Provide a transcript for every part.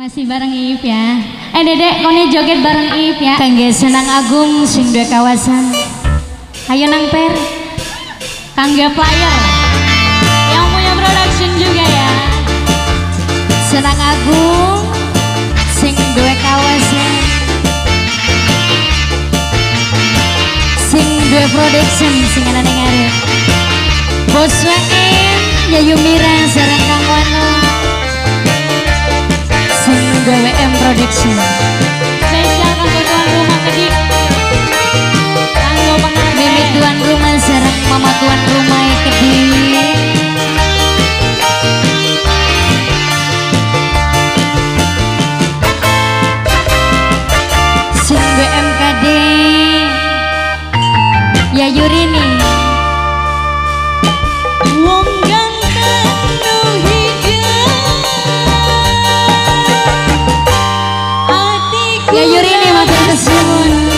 Masih bareng Iip ya. Eh Dedek, kone joget bareng Iip ya. Kangge senang agung sing dua kawasan. Ayo nang per. Kangge player. Yang punya production juga ya. Senang agung sing dua kawasan. Sing dua production sing ana ning arep. Bos WM Yayu Mira Kang Wano. Sing dua WM production. Spesial kanggo tuan rumah kedik. Kanggo pengantin. Mimit tuan rumah sareng mama tuan rumah kediri. Sing BMKD Ya Yurini matur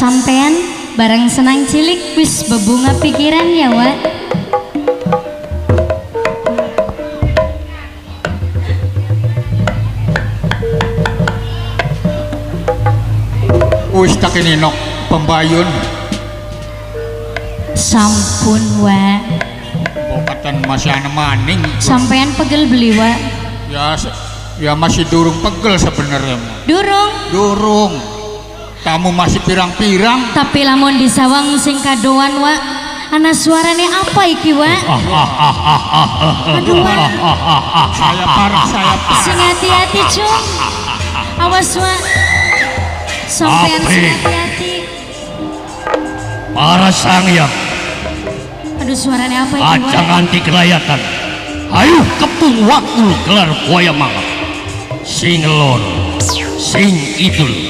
sampean bareng senang cilik wis bebunga pikiran ya, Wak. Wis tak nok pembayun Sampun, Wak. bokatan masih ana maning. Sampean pegel beli, Wak. Ya ya masih durung pegel sebenarnya. Durung, Durung. Kamu masih pirang-pirang. tapi lamun di sawang sing kadoan, Wak. Ana suarane apa iki, Wak? Aduh, Wak. Saya parah, saya parah. Sing hati-hati, Cung. Awas, Wak. Sampean sing hati-hati. Para sangyang, Aduh, suaranya apa iki, ajang Wak? anti kelayatan. Ayo kepung waktu gelar kuaya mangap. Sing lor, sing idul.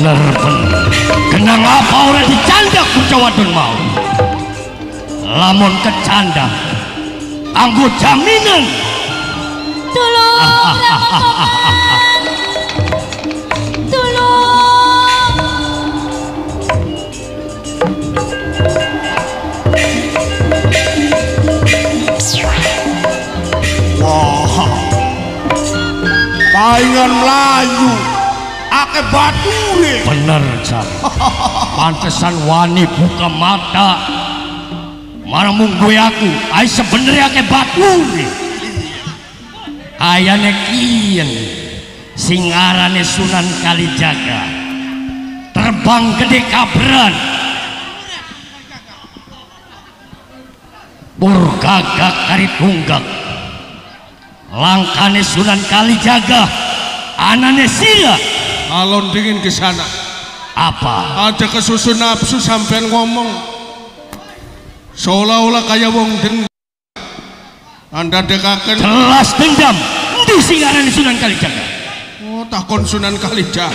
Bener-bener. Kenang apa orang dicanda kucawadun mau? Lamun kecanda. Anggo jaminan. Tolong, Rama Paman. Tolong. Paingan Melayu ake bature Bener, Jan. Pantesan wani buka mata. Mana mung gue aku, ay sebenernya ke batu Ayane kien, singarane Sunan Kalijaga. Terbang gede kabran. Burgagak kari tunggak. Langkane Sunan Kalijaga. Anane sila. Alon dingin ke sana. Apa? ada kesusu nafsu sampean ngomong. Seolah-olah kayak wong den anda dekakan Jelas dendam. Di singaran Sunan Kalijaga. oh takon sunan kalija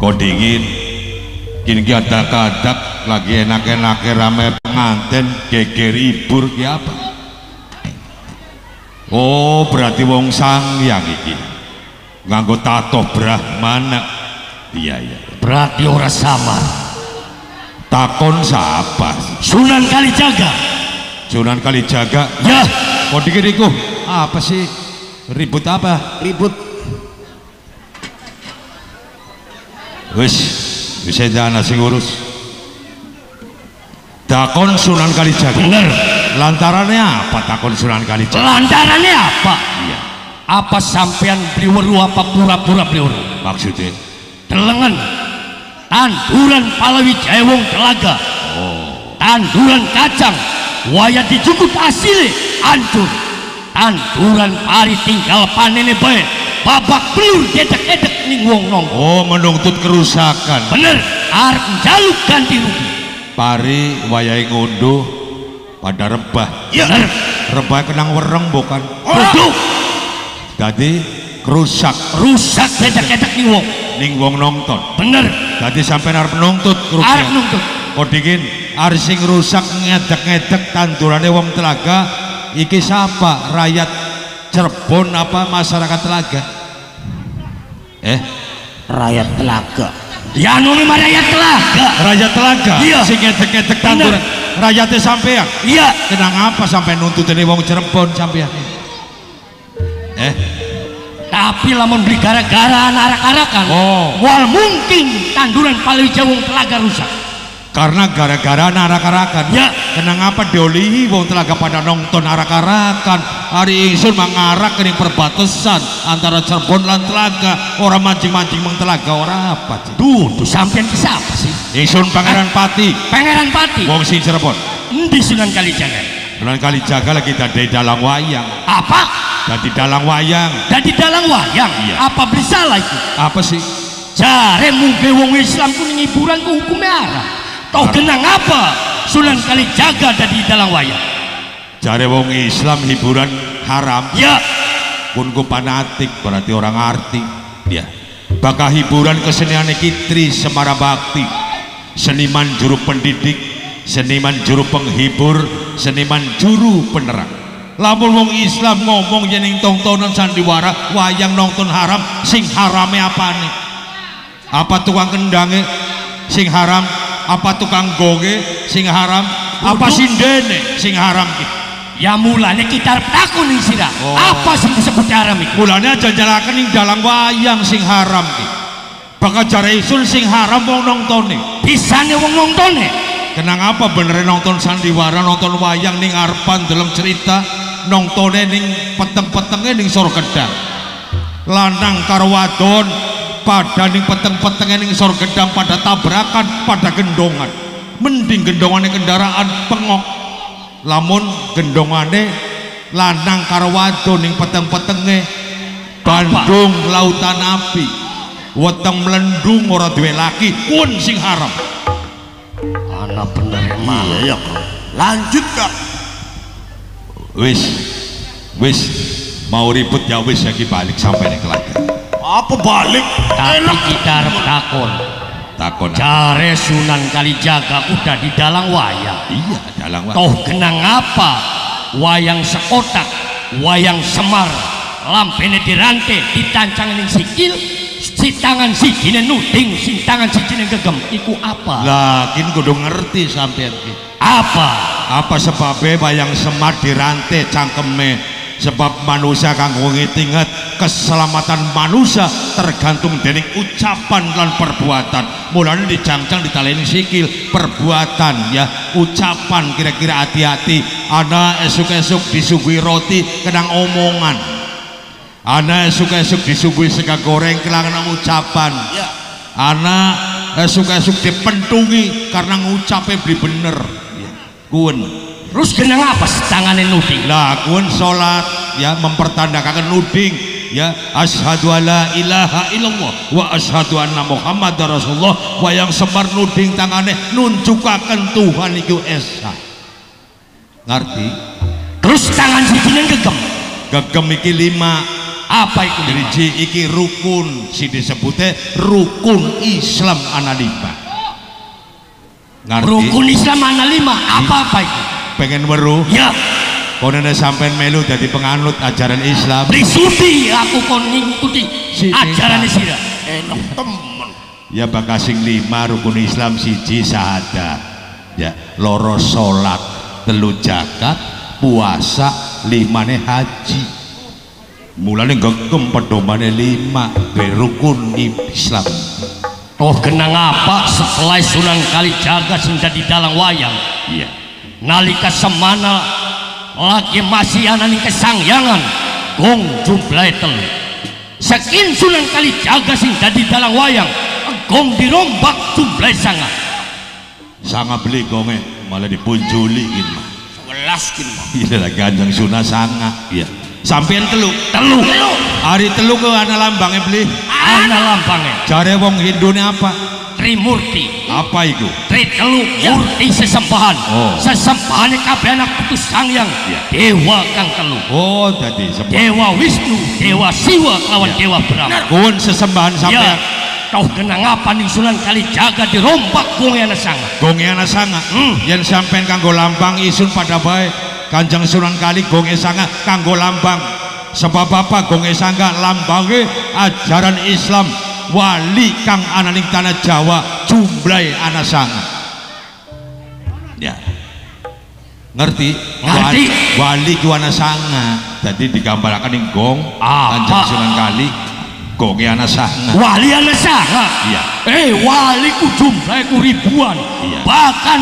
kok dingin? Kini kadak-kadak lagi enak-enak rame pengantin geger ibur ki apa? Oh berarti wong sangyang iki nganggo tato brahmana iya iya. Berarti ora sama. takon siapa? Sunan Kalijaga. Sunan Kalijaga? Ya, kok dingin iku apa sih? Ribut apa? Ribut. Wis bisa jangan sing urus takon Sunan Kalijaga. Bener. lantarannya apa takon Sunan Kalijaga? Lantarannya apa? Iya. Apa sampean beliweru apa pura-pura beliweru? maksudnya Delengen. Tanduran Palawi Jewong Telaga. Tanduran kacang. Waya dijukut asile hancur. Tanduran pari tinggal panene bae. Babak belur dedek-dedek ning wong nong. oh menuntut kerusakan Bener, arep njaluk ganti rugi. pari wayai ngunduh pada rebah Ya, bener. rebah kenang wereng bukan Bodoh, jadi kerusak rusak dedek-dedek ning wong. ning wong nonton Bener, jadi sampai arep nuntut arep kerugian nuntut. kok dingin arep sing rusak ngedek-ngedek tandurane wong telaga iki siapa rakyat Cirebon apa masyarakat telaga? Eh? Rakyat telaga. Ya anu rakyat telaga. rakyat telaga? Iya. sing ngedek-ngedek tanduran. Rakyatnya sampean? Iya, kenang apa sampai nuntut ini wong Cirebon sampean eh tapi lamun beli gara-gara anak-arakan. Oh. Wal mungkin tanduran Palawi Jawong telaga rusak. karena gara-gara arak-arakan Ya. kenang apa diolihi wong telaga pada nonton arak-arakan hari ingsun mangarak kening perbatasan antara Cirebon lan telaga orang mancing-mancing meng telaga ora apa sih Duh, tuh sampean ke siapa sih? ingsun pangeran pati Pangeran Pati. wong sing Cirebon Endi Sunan Kalijaga. Sunan Kalijaga lagi dadi dalang wayang Apa? Dadi dalang wayang Dadi dalang wayang. Iya. Apa beli salah itu? apa sih Jare mungkin wong Islam ku hiburan ku hukumnya haram. Toh genang apa? Sunan Kalijaga dadi dalang wayang. jare wong Islam hiburan haram Ya, pun ku panatik berarti orang arti ya bakal hiburan kesenian kitri semara bakti seniman juru pendidik seniman juru penghibur seniman juru penerang lamun wong Islam ngomong jening tontonan sandiwara wayang nonton haram sing harame apa nih apa tukang kendange sing haram apa tukang goge sing haram apa sindene sing haram ki ya mulanya kita takon ning sira. Oh. Apa sing disebut haram iku? mulanya jajalakan ing dalang wayang sing haram ki bakal jare isun sing haram wong nonton nih Bisane wong nontone. kenang apa bener nonton sandiwara nonton wayang ning arepan dalam cerita nontonnya ning peteng-petengnya ning sor gedang lanang karo wadon pada ning peteng-petengnya ning sor gedang pada tabrakan pada gendongan mending gendongannya kendaraan pengok lamun gendongane lanang karo wadon ning peteng-petenge Bandung lautan api weteng melendung ora duwe laki kun sing haram Ana bener. Iya ya. Lanjut kak. Wis wis mau ribut ya wis lagi balik sampai ning Klaten Apa balik? Tapi kita arep takon. takon Jare Sunan Kalijaga udah di dalang wayang. iya dalang wayang Toh genang apa? Wayang sekotak, wayang semar, lampene dirantai, ditancang ning sikil, si tangan sijine nuding, si tangan sijine gegem. Iku apa? lah kini kudu ngerti sampean ki Apa? apa sebabnya wayang semar dirantai cangkeme sebab manusia kanggo ngitinget keselamatan manusia tergantung dari ucapan dan perbuatan mulanya dicangcang ditaleni sikil perbuatan ya ucapan kira-kira hati-hati anak esuk-esuk disuguhi roti kenang omongan anak esuk-esuk disuguhi sega goreng kelangan ucapan Ya. anak esuk-esuk dipentungi karena ngucapnya beli bener. Kun Terus genang apa tangannya nuding? lah kun sholat ya mempertandakan nuding ya. Asyhadu alla ilaha illallah wa asyhadu anna muhammad rasulullah. Wa yang semar nuding tangannya nunjukaken Tuhan iku esa. Ngerti? Terus tangan sijine gegem. gegem iki lima Apa itu? Driji iki rukun si disebutnya rukun Islam ana lima ngerti Rukun Islam ana lima. Apa-apa itu? pengen weruh Ya, konene sampean melu jadi penganut ajaran Islam Risudi aku kon ngikuti ajaran sira. Enak temen. ya bakal sing lima rukun Islam siji syahadat ya loro salat telu zakat puasa limane haji mulane gegem pedomane lima duwe rukun Islam Toh genang apa setelah Sunan Kalijaga sing di dalang wayang. iya Nalika semana lagi masih ana ning kesangyangan gong jumlah telu. Saking Sunan Kalijaga sing di dalang wayang gong dirombak jumlah sangat. sanga beli gonge malah dipunjuli gitu Sebelas mah. iya lah ganjang sunah sanga iya sampean telu Telu. hari telu ke ana lambange beli Ana lampangnya jare wong Hindune apa Trimurti. apa itu Tri telu murti sesembahan. Oh. Sesembahan kabeh anak putus sangyang. Iya. Dewa kang telu. oh tadi Dewa Wisnu, Dewa Siwa lawan Iya. Dewa Brahma. kun sesembahan Ya, sampean kau kena ngapa nih Sunan Kalijaga dirombak gonge anak sanga. gonge ana sanga Hmm. yen sampean kanggo lambang isun pada bae kanjeng sunan kali gonge sanga kanggo lambang sebab apa gonge sanga lambange ajaran Islam wali kang ana ning tanah Jawa jumlahe ana sanga ya ngerti Ngerti. Wali- wali ku ana sanga jadi digambaraken ning gong Apa? kanjeng sunan kali gonge ana sanga Wali anak sanga. Iya. Eh, wali ku jumlah ku ribuan. Iya. Bahkan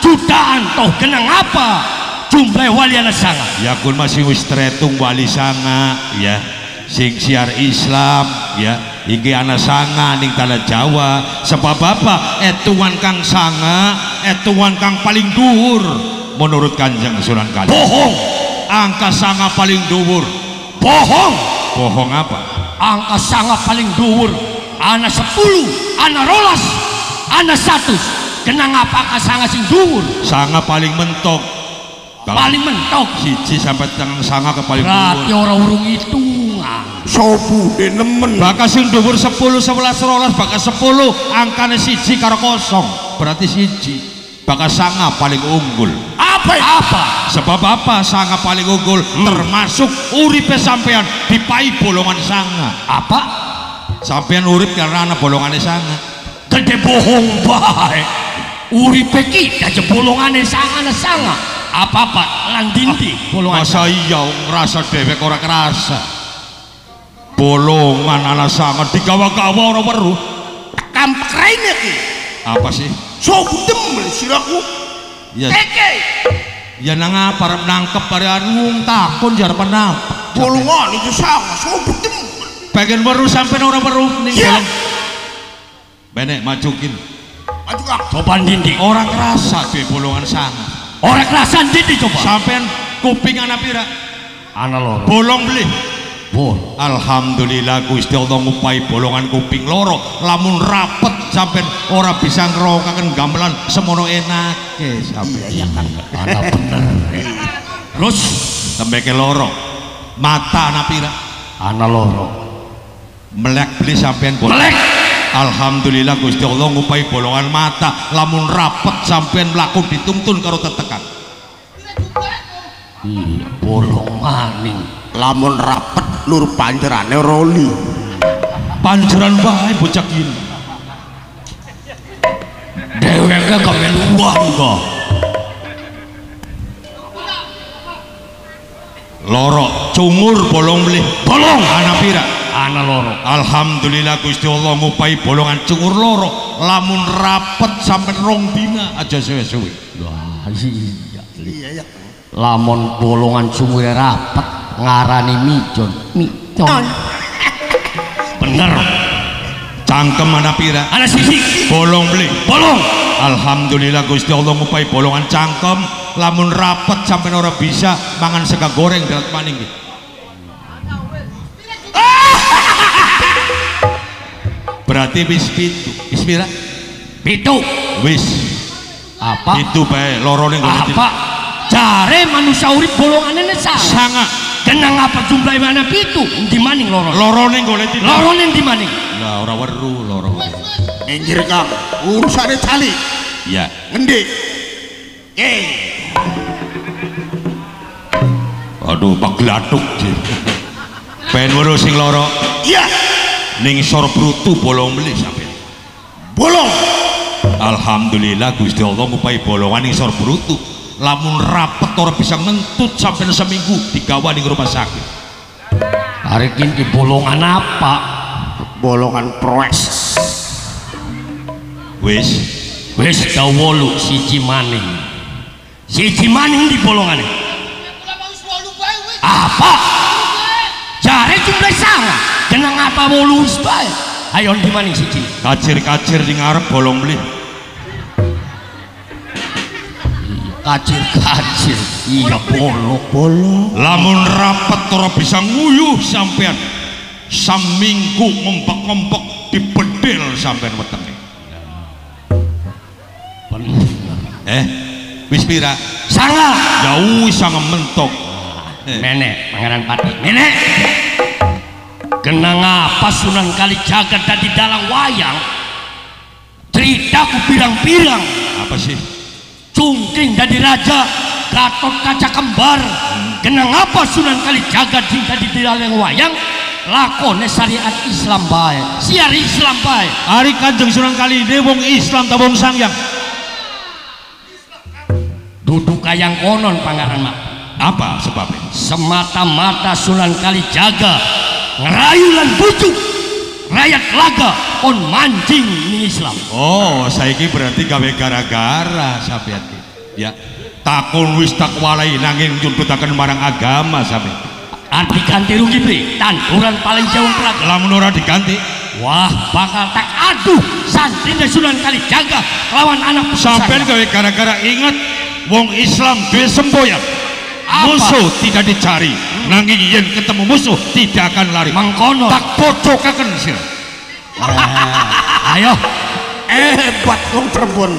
jutaan toh kena ngapa jumlah wali anak sanga. ya kun masih wis tretung wali sanga ya. Sing siar Islam ya. Iki ana sanga ning tanah Jawa. Sebab apa? Etuan kang sanga etuan kang paling dhuwur. Menurut Kanjeng Sunan Kali. Bohong. Angka sanga paling dhuwur. Bohong. Bohong apa? Angka sangat paling dhuwur. Ana 10 ana rolas ana 100 kenang apakah sangat sing dhuwur? Sanga paling mentok paling mentok. Siji sampai tengah sanga ke paling berarti dhuwur. orang urung hitungan sobu de nemen. Bakal sing dhuwur 10 11 rolas bakal 10 angkane siji karo kosong. Berarti siji. Bakal sanga paling unggul. Apa itu? apa? Sebab apa sanga paling unggul? Termasuk uripe sampean dipai bolongan sanga. Apa? Sampean urip karena anak bolongannya sanga. Gede bohong baik uripe kita aja bolongane sanga sanga apa apa landinti bolongan masa iya ngerasa dewek ora kerasa? Bolongan anak sanga digawa-gawa ora weruh. Kampak raine ki apa sih? Sobu demen siraku. Ya keke. Ya nang apa arep nangkep barean wong takon jar penap bolongan itu sama sobu demen pengen weruh sampean ora weruh ning Iya. bolong benek majukin. Maju kang coba dindi orang kerasa di bolongan sanga orang kerasan dindi coba. Sampean kuping anak pira? Ana loro. Bolong beli. Bol. Alhamdulillah Gusti Allah ngupai bolongan kuping loro. Lamun rapet sampean ora bisa ngerokaken gamelan semono enake sampean ana bener. Terus tembeke loro. Mata anak pira? Ana loro. Melek beli sampean bolong. Melek Alhamdulillah Gusti Allah ngupai bolongan mata. Lamun rapet sampean mlaku dituntun karo tetekan. Iya bolong maning lamun rapet lur panjerane roli. Panjeran wae bocah gini. Dheweke kemeluan kok. Loro cungur bolong beli bolong anak pira ana loro. Alhamdulillah Gusti Allah ngupai bolongan cungur loro. Lamun rapet sampai rong dina aja suwe-suwe. Wah, iya iya. Ya lamun bolongan sumure rapet ngarani mijon. Mijon. Bener. Cangkem mana pira? Ana sisi. Bolong beli. Bolong. Alhamdulillah Gusti Allah ngupai bolongan cangkem. Lamun rapet sampai ora bisa mangan sega goreng dalat maning berarti wis pitu. Wis pira? Pitu. Wis. Apa? Itu bae loro ning apa? Jare manusia urip bolongane sama sanga kenang apa? Jumlah mana pitu? Di maning loro? Loro ning tidur loro ning di maning? Lah ora weru loro. Enjir kang. Urusane cali. Ya. Ngendi? Eh aduh pak glatuk pengen weru sing loro. Iya ning sor brutu bolong beli sampean. Bolong. Alhamdulillah Gusti Allah ngupai bolongan ning sor brutu. Lamun rapet ora bisa ngentut sampai seminggu digawa ning rumah sakit. Hari ini bolongan apa? Bolongan proes wis. Wis dawolu siji maning. Siji maning di bolongan apa? Jare jumlah sama kenang apa wis bae ayo di maning siji? Kacir-kacir ning ngarep bolong beli. Kacir kacir iya bolong bolong lamun rapet ora bisa nguyuh sampean. Saminggu ngompek-ngompek dibedil sampean wetenge. Eh wis pira? Sangat ya wis sangat mentok. Nenek pangeran pati. Nenek kenang apa sunan kali jagat di dalam wayang? Ceritaku pirang-pirang. Apa sih? Cungking jadi raja gatot kaca kembar. Kenang apa sunan kali jagat di dalam wayang? Lakone syariat Islam baik siar Islam baik Ari Kanjeng Sunan Kalidewi wong Islam ta wong Sangyang. Duduk kayang konon pangeran mak. Apa sebabnya? Semata-mata Sunan Kalijaga ngerayu lan bujuk rakyat laga on mancing ini Islam. Oh saiki berarti gawe gara-gara sampean ya takun wis tak walai nanging njuntutaken marang agama sampean anti ganti rugi pri tanduran paling jauh pelaga lamun ora diganti? Wah bakal tak aduh santri Sunan Kalijaga lawan anak sampean saya. gawe gara-gara inget wong Islam duwe semboyan musuh tidak dicari nanging yen ketemu musuh tidak akan lari Mangkono. tak pocokaken sir Ayo. hebat wong Cirebon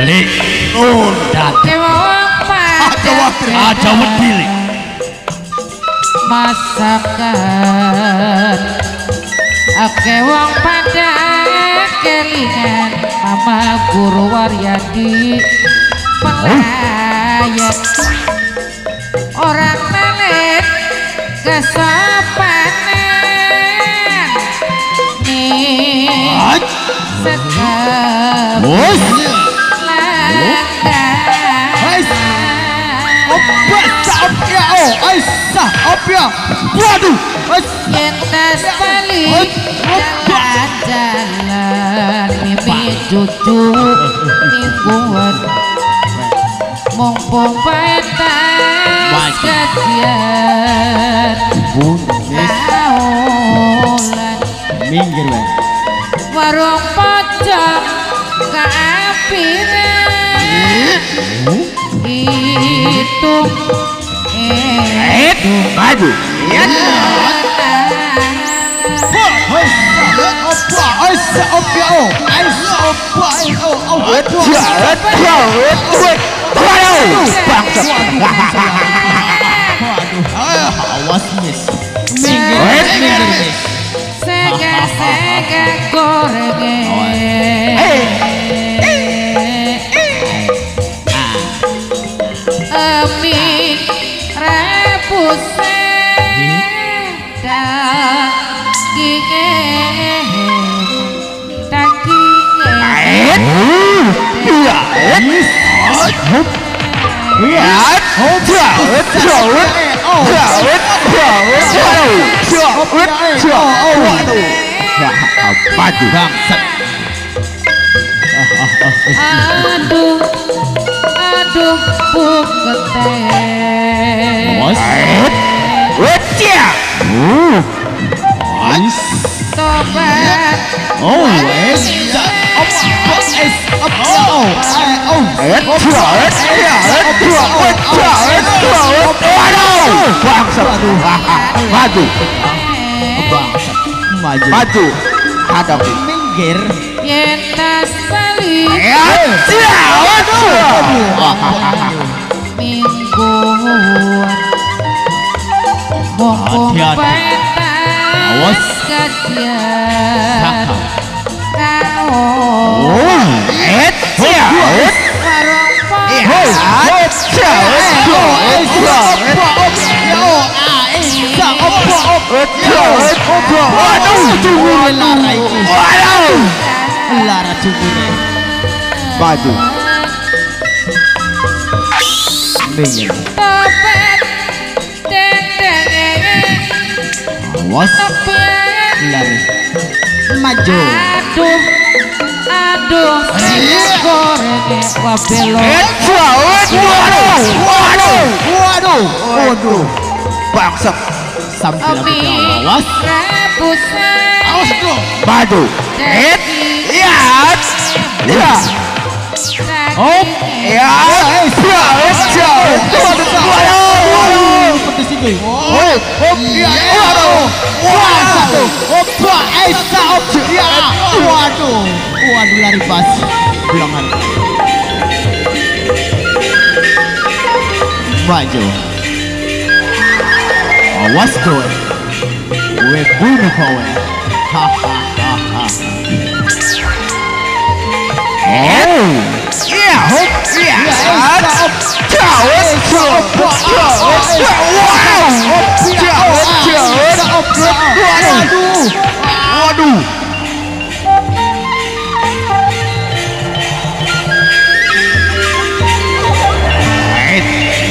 Li. nun Dadi. Aja wedi. Li. masakan Oke wong pada kelingan Mama Guru Waryadi Pelayan Orang melit kesopanan. Nih Sekap Waduh. Yentas balik Mimi cucu mingguan Mumpung pentas kajian Kaulan Minggir wae. Warung pojok Itu Itu maju set up your own. I set up what own. Oh, what do I set up? What do I set up? What do I set? What's this? Sega, sega, sega, corre. Aduh, aduh, bukete. Bos. Tobat. Oh, Oh, oh. maju. Maju. maju hadapi Minggir. Yentas. Awas. pentas kajian lara iki. Lara cungure. maju Minggir. Topet dendenge Awas. Tepian Lari. Maju. Aduh Aduh Waduh. Waduh. Waduh. lagi Amin kau. Awas. Rebusan Awas dong. maju Daging ya ya Oh ya Waduh. Pedes itu. oh waduh Waduh. Opa. Esa. Opa. Ya. Waduh. Waduh lari pas. Bilangan. Maju. Awas kowe. Gue bunuh kowe. Hahaha. oh ya hop ya Waduh. waduh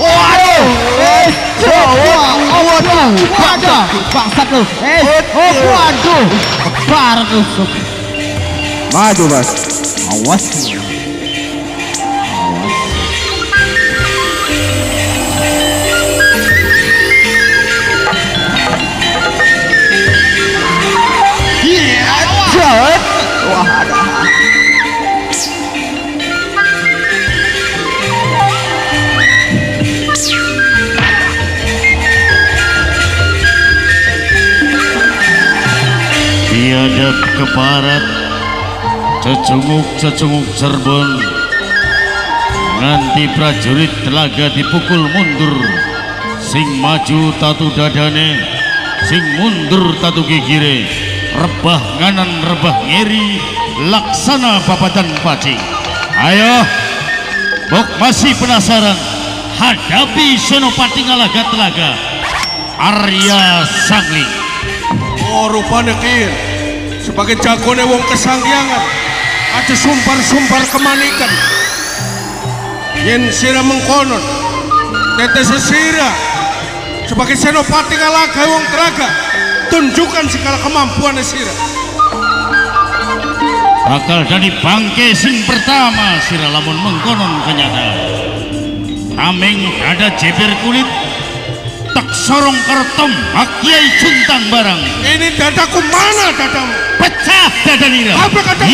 Waduh. Waduh. Waduh, waduh, bangsat lu. Eh, oh waduh, lu. Maju mas. Awas. Biadab ke barat cecunguk-cecunguk Cirebon nganti prajurit telaga dipukul mundur. Sing maju tatu dadane sing mundur tatu gigire. Rebah nganan rebah ngiri laksana babadan paci. Ayo Bok masih penasaran. Hadapi Senopati Ngalaga Telaga Arya Sangling. Oh rupanya kir sebagai jagone wong kesangyangan ada sumpar-sumpar kemanikan. Yen sira mengkonon tete sesira. Sebagai senopati ngalaga wong teraga tunjukkan segala kemampuan sira. Bakal dari bangke sing pertama sira lamun mengkonon kenyataan tameng ada jeber kulit tak sorong kertom hakiai cuntang barang. Ini dadaku mana dadamu? Pecah dada nira. Apa kata-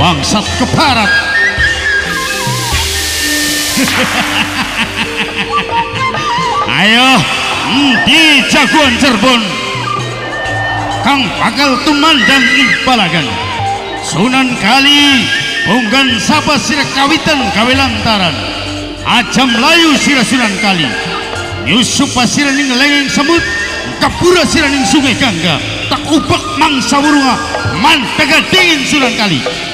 bangsat ke barat ayo di jagoan Cirebon Kang bakal tumandang impalagan Sunan Kali Unggan sapa sira kawitan kawilantaran. Ajam layu sira Sunan Kali. Nyusupa sira ning lengeng semut. Kapura sira ning sungai Gangga. Tak ubek mangsa wurunga. Mantega dingin Sunan Kali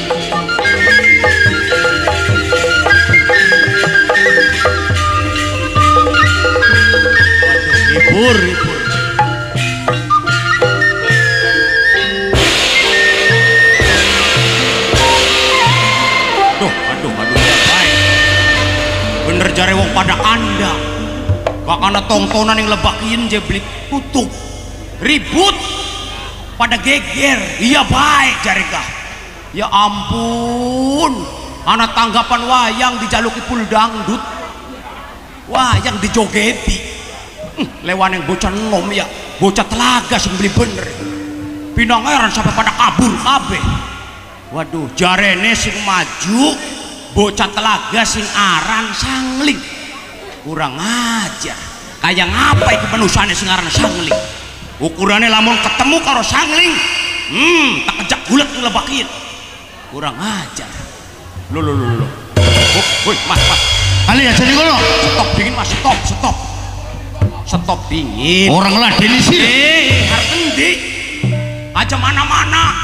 Libur, libur. Aduh, aduh, baik. Bener pada tongtonan yang lebakin jeblik tutup. Ribut pada geger. Iya baik jare kah. Ya ampun. Anak tanggapan wayang dijaluki pul dangdut. Wayang dijogeti. Lewan yang bocah nom ya. Bocah telaga sing beli bener. Pinangeran sampai pada kabur kabeh. Waduh, jarene sing maju, bocah telaga sing aran sangling. Kurang ajar. Kayak ngapa iki penusane sing aran sangling? Ukurannya lamun ketemu karo sangling, hmm, tak kejak gulet ngelebakin. Kurang ajar. Lo lo lo lo. Oh, woi, mas, mas. Ali aja nih kono. Stop dingin, mas. Stop, stop. Stop dingin. Orang ladeni sih. Eh, arep endi? Aja mana-mana.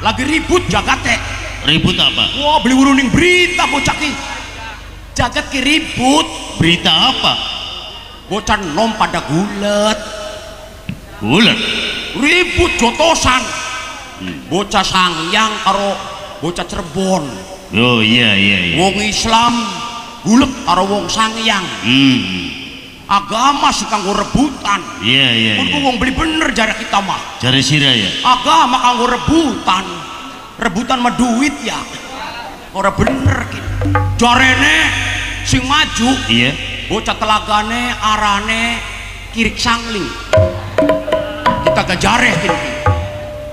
Lagi ribut jagate. Ribut apa? Wah, beli uruning berita bocah ki. Jagat ki ribut. Berita apa? Bocah nom pada gulet. Bulan. Ribut jotosan. Bocah sangyang karo bocah Cirebon. Oh iya iya iya. Wong Islam gulet karo wong sangyang. Hmm. Agama sih kanggo rebutan. Iya iya iya. wong beli bener jarak kita mah. Cari sira ya. agama kanggo rebutan rebutan mah duit ya ora bener ki jarene sing maju Iya. bocah telagane arane kirik sangling kita gak jareh kini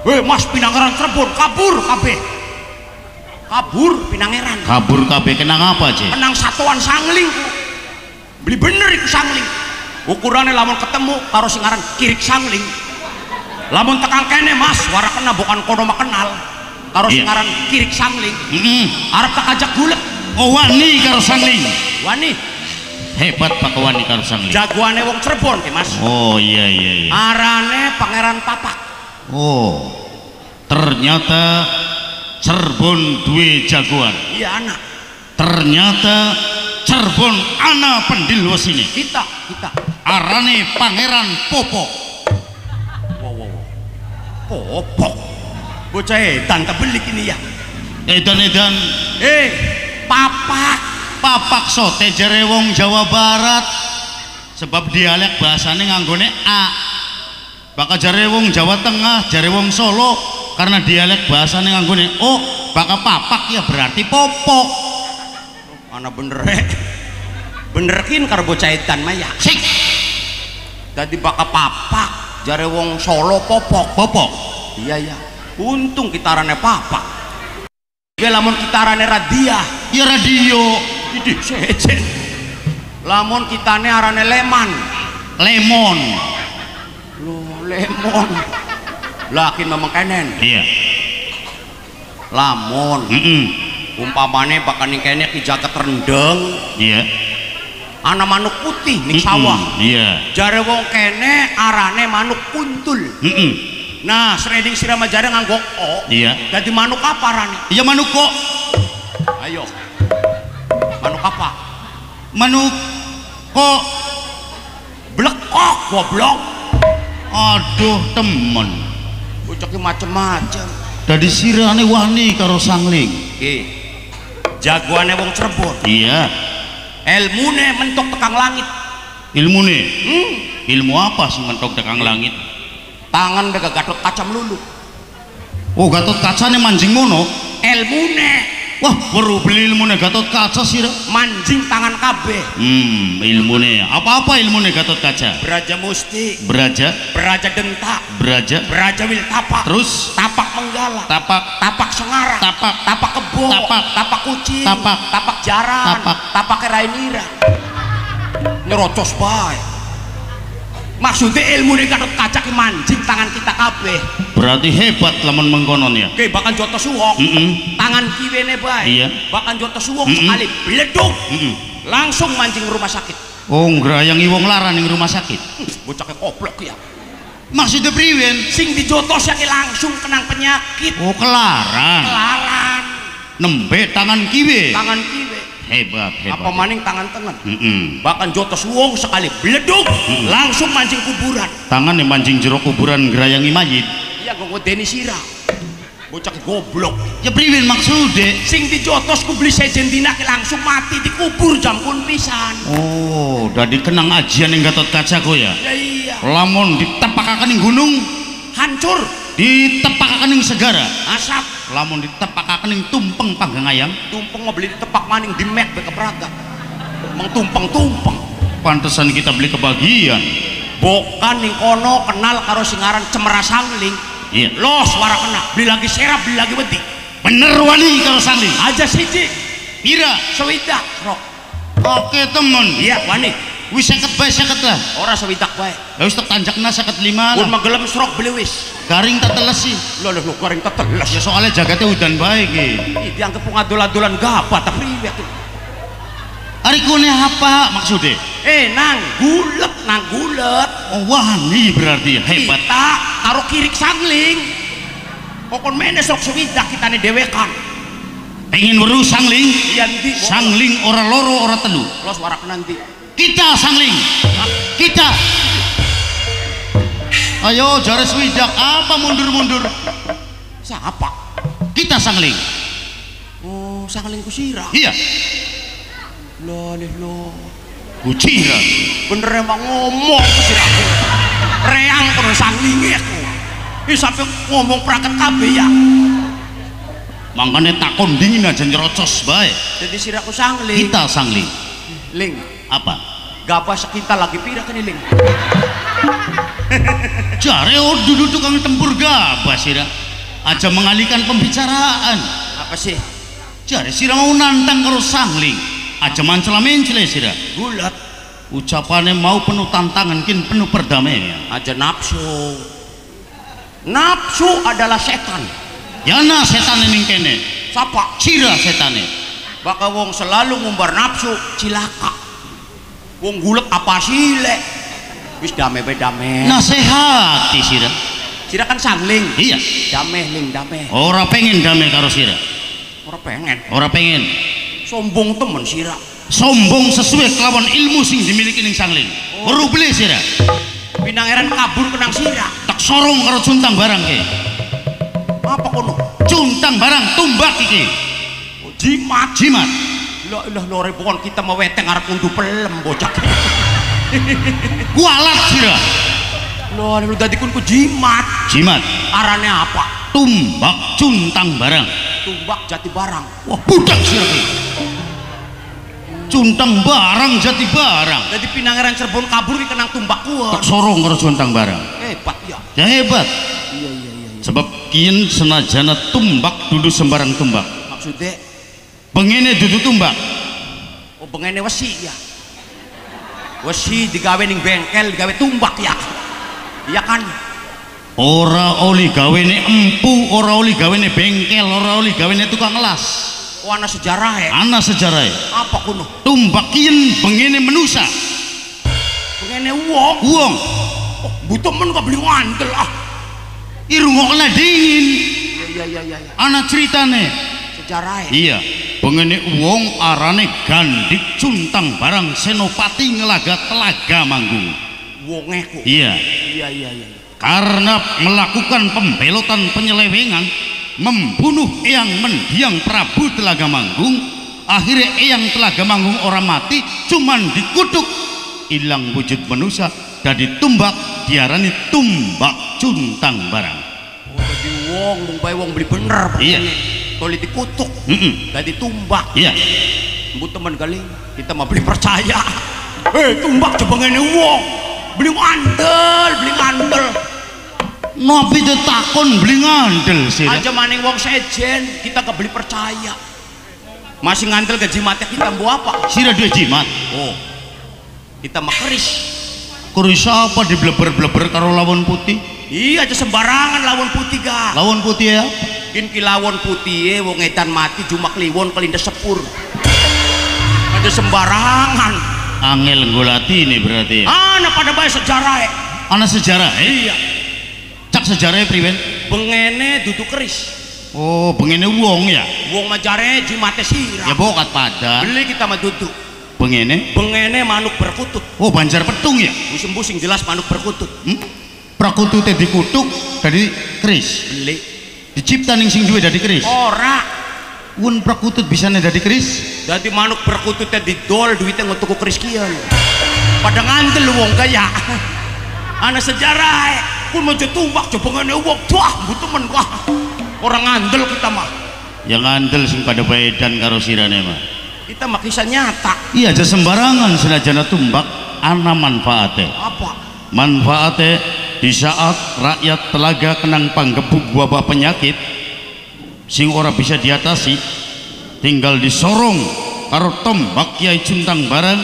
Weh mas pinangeran Cirebon kabur kabeh kabur pinangeran Kabur kabeh kenang apa aja? menang satuan sangling. Beli bener iku sangling ukurannya lamun ketemu karo sing aran kirik sangling lamun tekan kene mas wara kena bukan kono kenal karo sing Iya. aran kirik sangling Hmm. arep tak ajak gulet Oh wani karo sangling. wani Hebat Pak Wani karo sangling. jagoane wong Cirebon ki mas Oh iya iya iya. arane pangeran papak Oh. Ternyata Cirebon duwe jagoan. iya anak Ternyata Cirebon ana pendil wesine. Kita kita. Arane Pangeran Popo. Wow wow wow. popok bocah edan tebelik ini ya. Edan-edan. Eh papak. Papak sote jere wong Jawa Barat. Sebab dialek bahasane nganggone A. Bakal jare wong Jawa Tengah jare wong Solo. Karena dialek bahasane nganggone O bakal papak ya berarti popok mana bener eh. Benerkin karo bocah edan mah ya. Sik. Dadi baka papak jare wong Solo popok. Popok? Iya iya. Untung kita arane papak. Gue lamun kita arane radia. Ya radio. Idih, sejen. Lamun kitane arane leman. Lemon. Lo lemon. Lakin memang kenen. Iya. Lamun. Mm -mm. Umpamane bakal kene ki jaket rendeng iya. Ana manuk putih ning sawah. iya. Jare wong kene arane manuk kuntul. Mm -mm. nah sreding sirama jare nganggo o iya. Jadi manuk apa arane iya manuk kok. Ayo. Manuk apa? Manuk kok. Blekok goblok. Aduh temen. Bocoknya macem-macem. Dari sirane wani karo sangling Oke. Jagoane wong Cirebon. Iya. Ilmune mentok tekang langit. Ilmu nih hmm. ilmu apa sih mentok dekang langit? Tangan dega gatot kaca melulu oh gatot kaca nih mancing mono ilmune wah baru beli ilmu nih gatot kaca sih manjing tangan kabeh. Hmm ilmu nih apa-apa ilmu nih gatot kaca? Beraja musti. Beraja beraja denta beraja beraja wil tapak terus? Tapak menggala. Tapak? Tapak sengarang Tapak. tapak kebo. Tapak. tapak kucing. Tapak. tapak jaran. Tapak. tapak kerainira nyerocos bae maksudnya ilmu ini gatot kaca mancing tangan kita kabeh. Berarti hebat lamun mengkonon ya. Oke, bahkan joto suwong. Mm-mm. tangan kiwene bae. Iya. bahkan joto suwong Mm-mm. sekali beleduk Mm-mm. langsung mancing rumah sakit. Oh ngerayangi wong lara ning rumah sakit. Hmm, bocahnya koplok ya. Maksudnya priwen sing dijotos ki langsung kenang penyakit. Oh kelaran kelaran nembe tangan kiwe. Tangan kiwe hebat hebat apa maning tangan tengen? Mm-mm. bahkan jotos wong sekali beleduk langsung mancing kuburan. Tangan yang mancing jero kuburan ngerayangi mayit. Iya gue deni sira bocah goblok. Ya priwen maksudnya sing dijotos ku beli sejen langsung mati dikubur jampun pisan. Oh udah dikenang ajian yang gatot kaca kok ya? Ya iya. Lamun ditepakakan ning gunung hancur ditepakakan ning segara. Asap. Lamun ditepakakan ning tumpeng panggang ayam. Tumpeng mau beli di tepak maning di mek beka peraga emang tumpeng tumpeng pantesan kita beli kebagian. Bukan ning kono kenal karo singaran cemera sangling iya. Los wara kena. Beli lagi serap beli lagi wedi. Bener wani kalau sandi aja siji. Pira sewidak rok. Oke temen. Iya wani wis seket bae seket lah. Ora sewidak bae ya wis tak tanjakna seket lima pun lah magelem serok beli wis. Garing tak teles sih. Lo lo lo goreng tetelas ya soalnya jagatnya udan baik Ih, dianggap pengadulan-adulan gapa tapi riwet hari kune apa maksudnya? Eh nang gulet nang gulet. Oh wani berarti hebat. Kita karo kirik sangling. Pokon mene sok sewidak kita nih dewekan pengen weru sangling? Iya nanti sangling ora loro ora telu. Los warak nanti kita sangling. Kita. Ayo jares widak apa mundur-mundur? Siapa? Kita sangling. Oh sangling kusira iya. Lo lo kucira bener emang ngomong kusira reang terus sanglingnya aku. Ini sampai ngomong perakat kabeh ya. Makanya takon dingin aja nyerocos baik jadi siraku sangling. Kita sangling. Ling apa? Gapa sekitar lagi pira kan ling jare oh dulu tukang tempur gabah sira. Aja mengalihkan pembicaraan. Apa sih? Jare sira mau nantang karo sangling. Aja mancela mencele sira. Gulat ucapannya mau penuh tantangan kin penuh perdamaian. Aja nafsu. Nafsu adalah setan. Yana setan ini kene. Siapa sira setane. Bakal wong selalu ngumbar nafsu cilaka wong gulet apa sile wis dame be dame nasehati sira sira kan sangling. Iya. Dame ling dame ora pengen damai karo sira ora pengen. Ora pengen. Sombong temen sira sombong sesuai kelawan ilmu sing dimiliki ning sangling. Weruh beli sira Pinangeran kabur kenang sirah. tak sorong karo cuntang barang ke Apa kono? cuntang barang tumbak iki. Oh, jimat. jimat La ilah lore pokon kita meweteng arep undu pelem bocah. kualat sira Lho, lu dadi kun ku jimat. jimat Arane apa? tumbak cuntang barang Tumbak jati barang. wah budak sira cuntang barang jati barang Jadi pinangeran Cirebon kabur ki kenang tumbak kuat. tak sorong karo cuntang barang Hebat ya. ya hebat Iya iya iya. iya. sebab kian senajana tumbak dudu sembarang tumbak Maksudnya pengene dudu tumbak oh bengene wesi ya. Wesi digawe ning bengkel digawe tumbak ya. Iya kan? ora oli gawene empu ora oli gawene bengkel ora oli gawene tukang las Oh ana sejarah ya. ana sejarah Apa kuno? tumbak kian pengene menusa Bengene wong. wong Oh, butuh men kok beli ngandel ah. irungokna dingin Iya iya iya iya. iya. ana ceritane Ya. iya pengene wong arane gandik cuntang barang senopati ngelaga telaga manggung Wonge ku. iya Iya iya iya. karena melakukan pembelotan penyelewengan membunuh Eyang Mendiang Prabu Telaga Manggung akhirnya Eyang Telaga Manggung orang mati cuman dikutuk hilang wujud manusia jadi tumbak diarani tumbak cuntang barang Oh, wong bae wong beli bener. Iya. Toli dikutuk. Mm-mm. Jadi tumbak. iya Bu teman kali kita mah beli percaya. Eh tumbak coba ngene wong. Beli ngandel, beli ngandel. Nabi takon beli ngandel sih Aja maning wong sejen, kita gak beli percaya. Masih ngandel gaji mati kita mau apa? sira dua jimat Oh. Kita mah keris. kuris apa di bleber-bleber karo lawan putih Iya aja sembarangan lawan putih ga. lawan putih ya Kin ki lawan putih wong edan mati cuma kliwon kelindes sepur. Aja sembarangan. angel golati ini berarti ya. Ana pada bae sejarah eh. ana sejarah eh Iya. cak sejarahnya priwen Bengene duduk keris. oh pengene wong ya Wong majare jimate sirah. ya bokat pada Beli kita mah duduk. pengene Bengene manuk berkutut. oh banjar petung ya Busing-busing jelas manuk berkutut. hmm? prakutute dikutuk dari keris Beli. Dicipta ning sing duwe dari keris Ora. un prakutut bisa dari keris Dadi manuk berkututnya didol duitnya untuk tuku keris kian. Pada ngandel wong kaya. Ana sejarah. Pun mau tumbak coba ngene wong tuah bu temen wah. Orang ngandel kita mah. yang ngandel sing pada baedan karo sirane mah Kita mah kisah nyata. iya aja sembarangan senajana tumbak ana manfaate Apa? manfaate di saat rakyat telaga kenang panggebuk wabah penyakit sing ora bisa diatasi tinggal disorong karo tombak kiai cuntang barang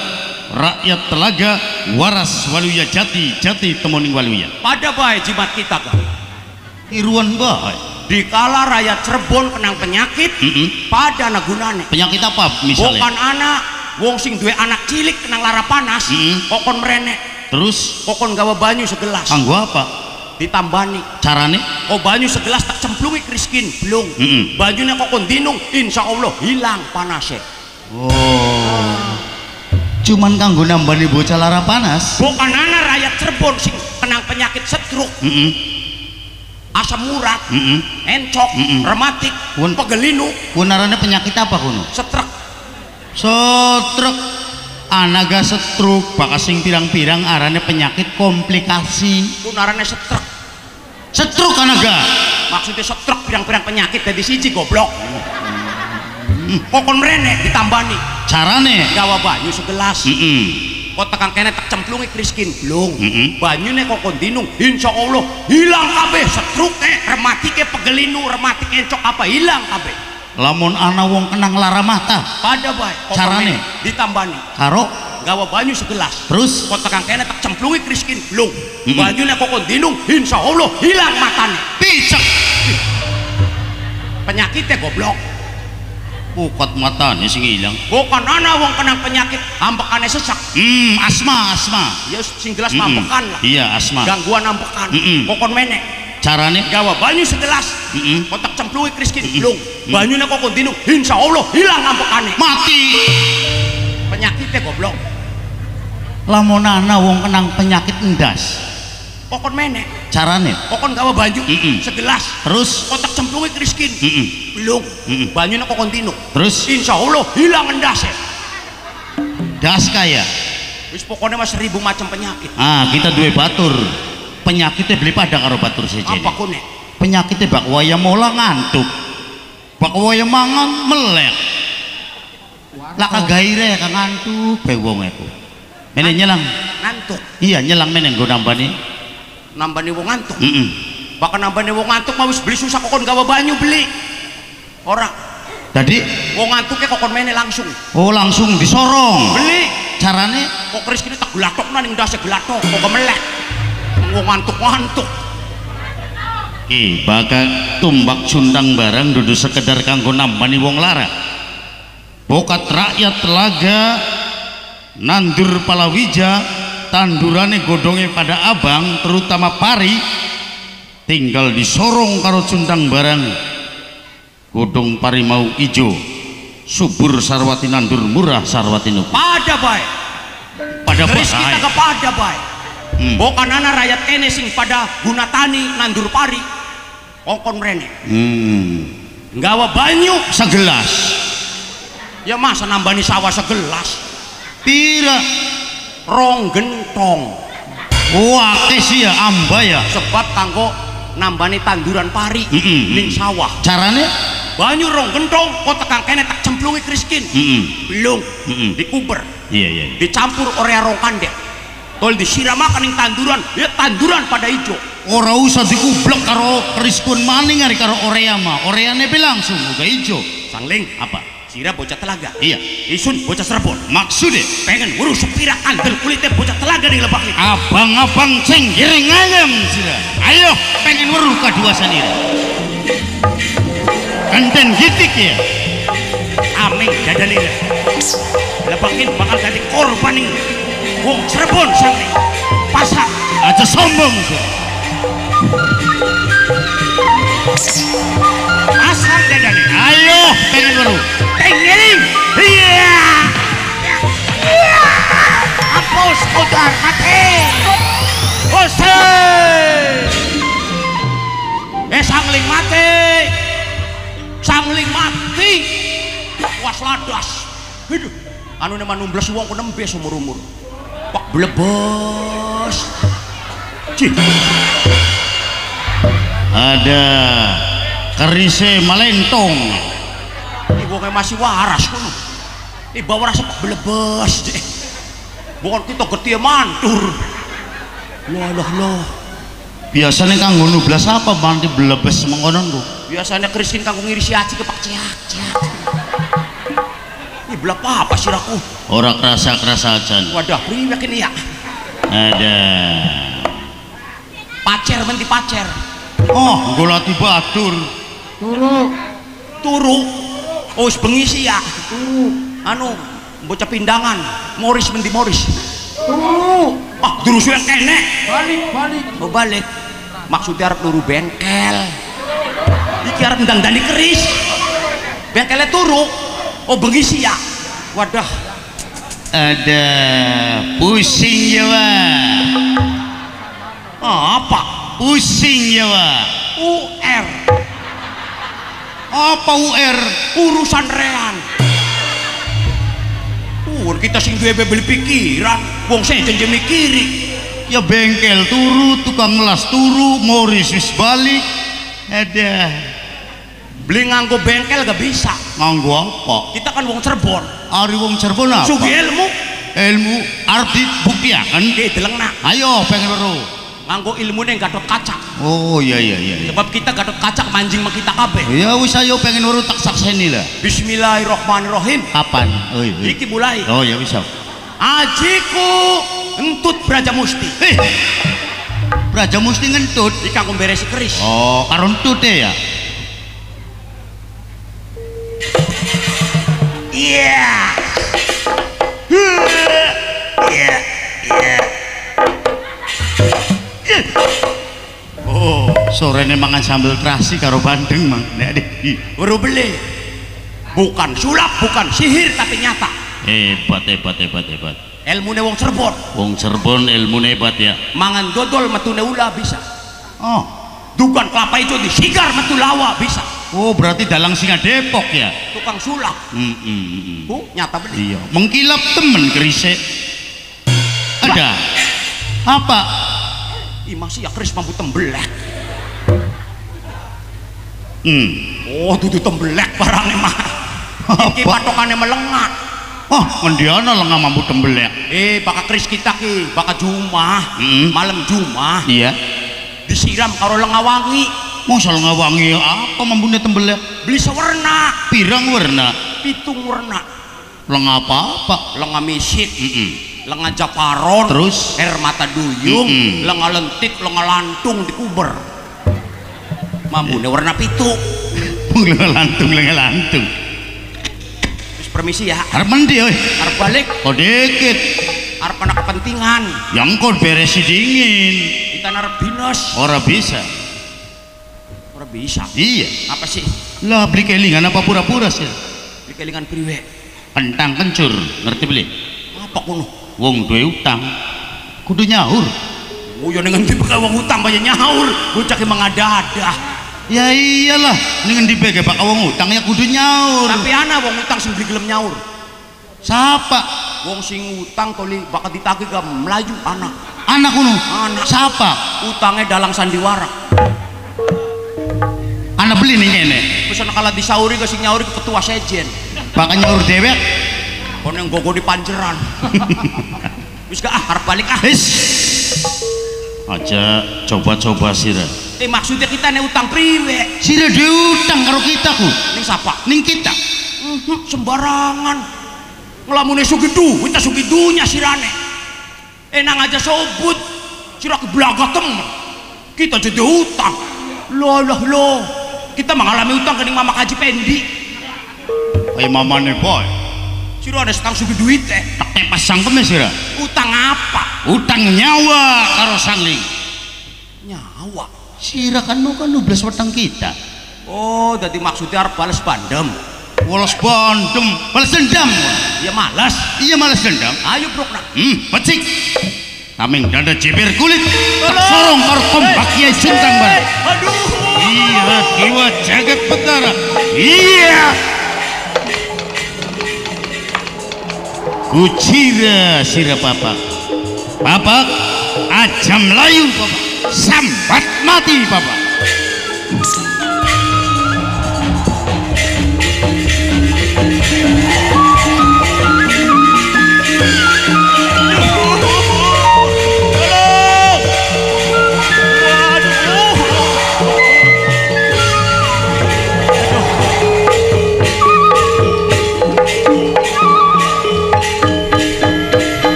rakyat telaga waras waluya jati jati temoning waluya Pada bae jimat kita kan. iruan bae Dikala rakyat Cirebon kenang penyakit, Mm-mm. pada nagunane. penyakit apa misalnya Bukan anak, wong sing duwe anak cilik kenang lara panas, Mm-mm. kokon merenek, terus kokon gawa banyu segelas, kanggo apa ditambani. carane Oh banyu segelas tak cemplungi kriskin, belum. Mm-mm. Banyunya kokon dinung, insya Allah hilang panasnya. oh cuman kanggo nambani bocah lara panas Bukan anak rakyat Cirebon sing kenang penyakit stroke, Mm-mm. asam urat, Mm-mm. encok, Mm-mm. rematik, Pun- pegelinu, Kunarane penyakit apa kuno? setrek. Setruk anaga setruk bakasing pirang-pirang arane penyakit komplikasi Kunarane setrek. setruk anaga Maksudnya setrek pirang-pirang penyakit dari siji goblok. Kokon merenek ditambani, carane gawa banyu segelas. Mm-mm. kok tekan kene tak cemplungi kriskin belum Mm-mm. banyune kok kondinung insya Allah hilang kabeh stroke rematike pegelinu rematik encok apa hilang kabeh lamun ana wong kenang lara mata pada bae Carane? ditambani. Karo? Gawa banyu segelas. Terus? Kok tekan kene tak cemplungi kriskin. Belum Mm-mm. banyune kok kondinung insya Allah hilang matane. Picek. Penyakitnya goblok. Ukot matane sing ilang bukan ana wong kenang penyakit ambekane sesak. Hmm asma asma. Ya sing jelas Mm-mm. ambekan lah. Iya asma. Gangguan ambekan Mm-mm. kokon menek carane? Gawa banyu segelas. Mm-mm. kotak cemplungi kriskin. Belum banyunya kok kontinung insya Allah hilang ambekane mati. Penyakitnya goblok. Lamun ana wong kenang penyakit endas. Kokon menek. Carane? Kokon gawa banyu Mm-mm. segelas. Terus? Kotak cemplungnya kriskin. Mm-mm. belum Mm-mm. banyunya kokon tinuk terus? Insya Allah hilang endasnya das kaya? Wis pokoknya mas seribu macam penyakit. Ah kita duwe batur penyakitnya beli pada karo batur saja apa kone? Penyakitnya bak waya mola ngantuk. Bak waya mangan melek. Laka gaire kang ngantuk bae wong iku mene nyelang. Ngantuk? Iya nyelang mene nggo nambani. Nambah nih wong ngantuk? Heeh bahkan nambah nih wong ngantuk mau beli susah kokon gawa banyu beli. Orang Tadi wong ngantuknya kokon mene langsung. Oh langsung disorong. beli. Carane? Kok keris kini tak gelatok ning ndase gelatok kok kemelek wong ngantuk ngantuk Ki, bakal tumbak sundang barang dudu sekedar kanggo nambani wong lara. Bokat rakyat telaga nandur palawija tandurane godonge pada abang terutama pari tinggal disorong karo sundang barang godong pari mau ijo subur sarwati nandur murah sarwati pada bae pada keris kita bahaya ke pada bae Hmm. bukan anak rakyat kene sing pada guna tani nandur pari. Kokon mrene. Hmm. gawa banyu segelas. Ya masa nambani sawah segelas? Pira? Rong gentong. Wah sih ya amba ya? Sebab kanggo nambani tanduran pari Mm-mm. ning sawah. Carane? Banyu rong gentong kok tekan kene tak cemplungi kriskin? Mm-mm. belum. Mm-mm. dikuber. Iya iya iya. dicampur orea rong kandek tol disiramakan ning tanduran. Ya tanduran pada hijau. Ora usah dikublek karo keriskun maning hari karo orea mah oreane be langsung? Uga ijo. Sangling apa? Sira bocah telaga? Iya. Isun bocah serbon maksudnya? Pengen ngurus sepira kandel kulitnya bocah telaga di lebak ini. Abang-abang cenggiring ayam sila ayo pengen weruh kedua sanira Enten gitik ya? Amin dadalila lebakin bakal jadi korban nih wong serbon sangling pasak aja sombong pasang dadalila ayo pengen weruh tengeling iya. Hapus kodar mati. Ose eh sangling mati. Sangling mati. Was ladas. Hidup anu nama wong ku nembe umur umur pak blebes cih. Ada kerise malentong. Ini wongnya masih waras kono ini bawa rasa blebes cih bukan kita gede mantur loh loh loh. Biasanya kanggo nublas apa banti belebes mengonon ku biasanya Kristin kanggo ngirisi aci ke pak ciak ciak berapa apa sih aku? Ora kerasa kerasa aja wadah priwek ini ya. Ada. Pacer menti pacer. Oh golati batur turu. Oh wis bengi sih ya. Anu bocah pindangan. Morris menti Morris ah terus yang kene. Balik balik. Mau balik. Maksudnya harap turu bengkel. Iki harap ndang dani keris. Bengkelnya turu. Oh bengi sih ya wadah ada pusing ya Wak. ah, apa pusing ya Wak. UR apa UR urusan rean Uh, kita sing duwe beli pikiran, wong saya janji mikiri. ya bengkel turu tukang las turu moris wis balik ada Beli nganggo bengkel gak bisa. Nganggo apa Kita kan wong Cirebon. Ari wong Cirebon apa Sugi ilmu, ilmu arti buktiakan Oke, deleng nak. ayo pengen weruh Nganggo ilmu nih gatot kaca. oh iya iya iya iya. Sebab kita gatot kaca mancing sama kita kabeh. ya wis ayo pengen weruh tak sakseni lah Bismillahirrahmanirrahim. kapan oh iya Iki mulai. oh ya bisa Ajiku entut Braja Musti. eh Raja mesti ngentut Iki aku beresi keris. oh karun tute ya Iya. Iya. Iya. oh sore ini mangan sambal terasi karo bandeng mang nek di Baru beli. Bukan sulap, bukan sihir tapi nyata. hebat hebat hebat hebat ilmune wong Cirebon wong Cirebon ilmu hebat ya mangan dodol metune ula bisa oh dukan kelapa itu disigar metu lawa bisa oh berarti dalang singa Depok ya? Tukang sulap. Hmm, hmm, hmm. bu nyata bener. Iya mengkilap temen kerise ada? Apa? Ih masih ya keris mampu tembelek. Hmm. oh dudu tembelek barangnya mah iki patokannya melengat. Oh mendiana lengah mampu tembelek? Eh bakal keris kita ki. Bakal jumah. Mm. malam jumah. Iya. Disiram karo lenga wangi masa lengah wangi apa mampunya tembelek beli sewarna pirang warna pitung warna lengah apa apa lenga misit Mm-mm. lenga japaron Terus? air mata duyung. Mm-mm. lenga lentik lenga lantung dikuber. Mambune warna pitu. Lengah lantung lengah lantung terus permisi ya. Harap mandi oi. Harap balik. Kau dikit. Harap anak kepentingan. Yang kau beres dingin. Kita narap dinas. Orang bisa bisa. Iya. Apa sih? Lah beli kelingan apa pura-pura sih? Di kelingan priwe. Kentang kencur ngerti beli? Apa kuno wong duwe utang. Kudu nyaur. Oh ya dengan tipe wong utang banyak nyaur. Bocah mengada-ada ya iyalah dengan dibege pak? Wong utang ya kudu nyaur. Tapi ana wong utang sing beli gelem nyaur. Siapa wong sing utang kali bakal ditagih ke melaju anak. Anak kuno Anak. siapa utangnya dalang sandiwara anak beli nih ini Terus ana kala disauri ke sing nyauri ke ketua sejen. pak nyaur dewek Kono yang gogo di panjeran. Wis gak ah arep balik ah. His. aja coba-coba sira Eh maksudnya kita nih utang priwe. sira duwe utang karo kita ku Ning sapa? ning kita Mhm, sembarangan. Ngelamune sugi duit, kita sugi dunya sirane. Enang aja sobut. Sira kebelaga temen. Kita jadi utang. Loh loh loh. Kita mengalami utang kening mama kaji pendi. ayo mamane boy Sira ada setang sugi duit eh. tak pasang kemes sira Utang apa? utang nyawa karo sangling Nyawa. sira kan nu kan nu belas weteng kita Oh, jadi maksudnya harus balas bandem. Walas bandem, balas dendam. Ya malas. Iya malas dendam. Ayo bro nak. Hmm, pecik. Tameng dada jeber kulit. Tak sorong tombak kiai sentang bar. Iya, kiwa jagat betara. Iya. Kucira sira papak. Papak, ajam layu papak. Sambat mati papak.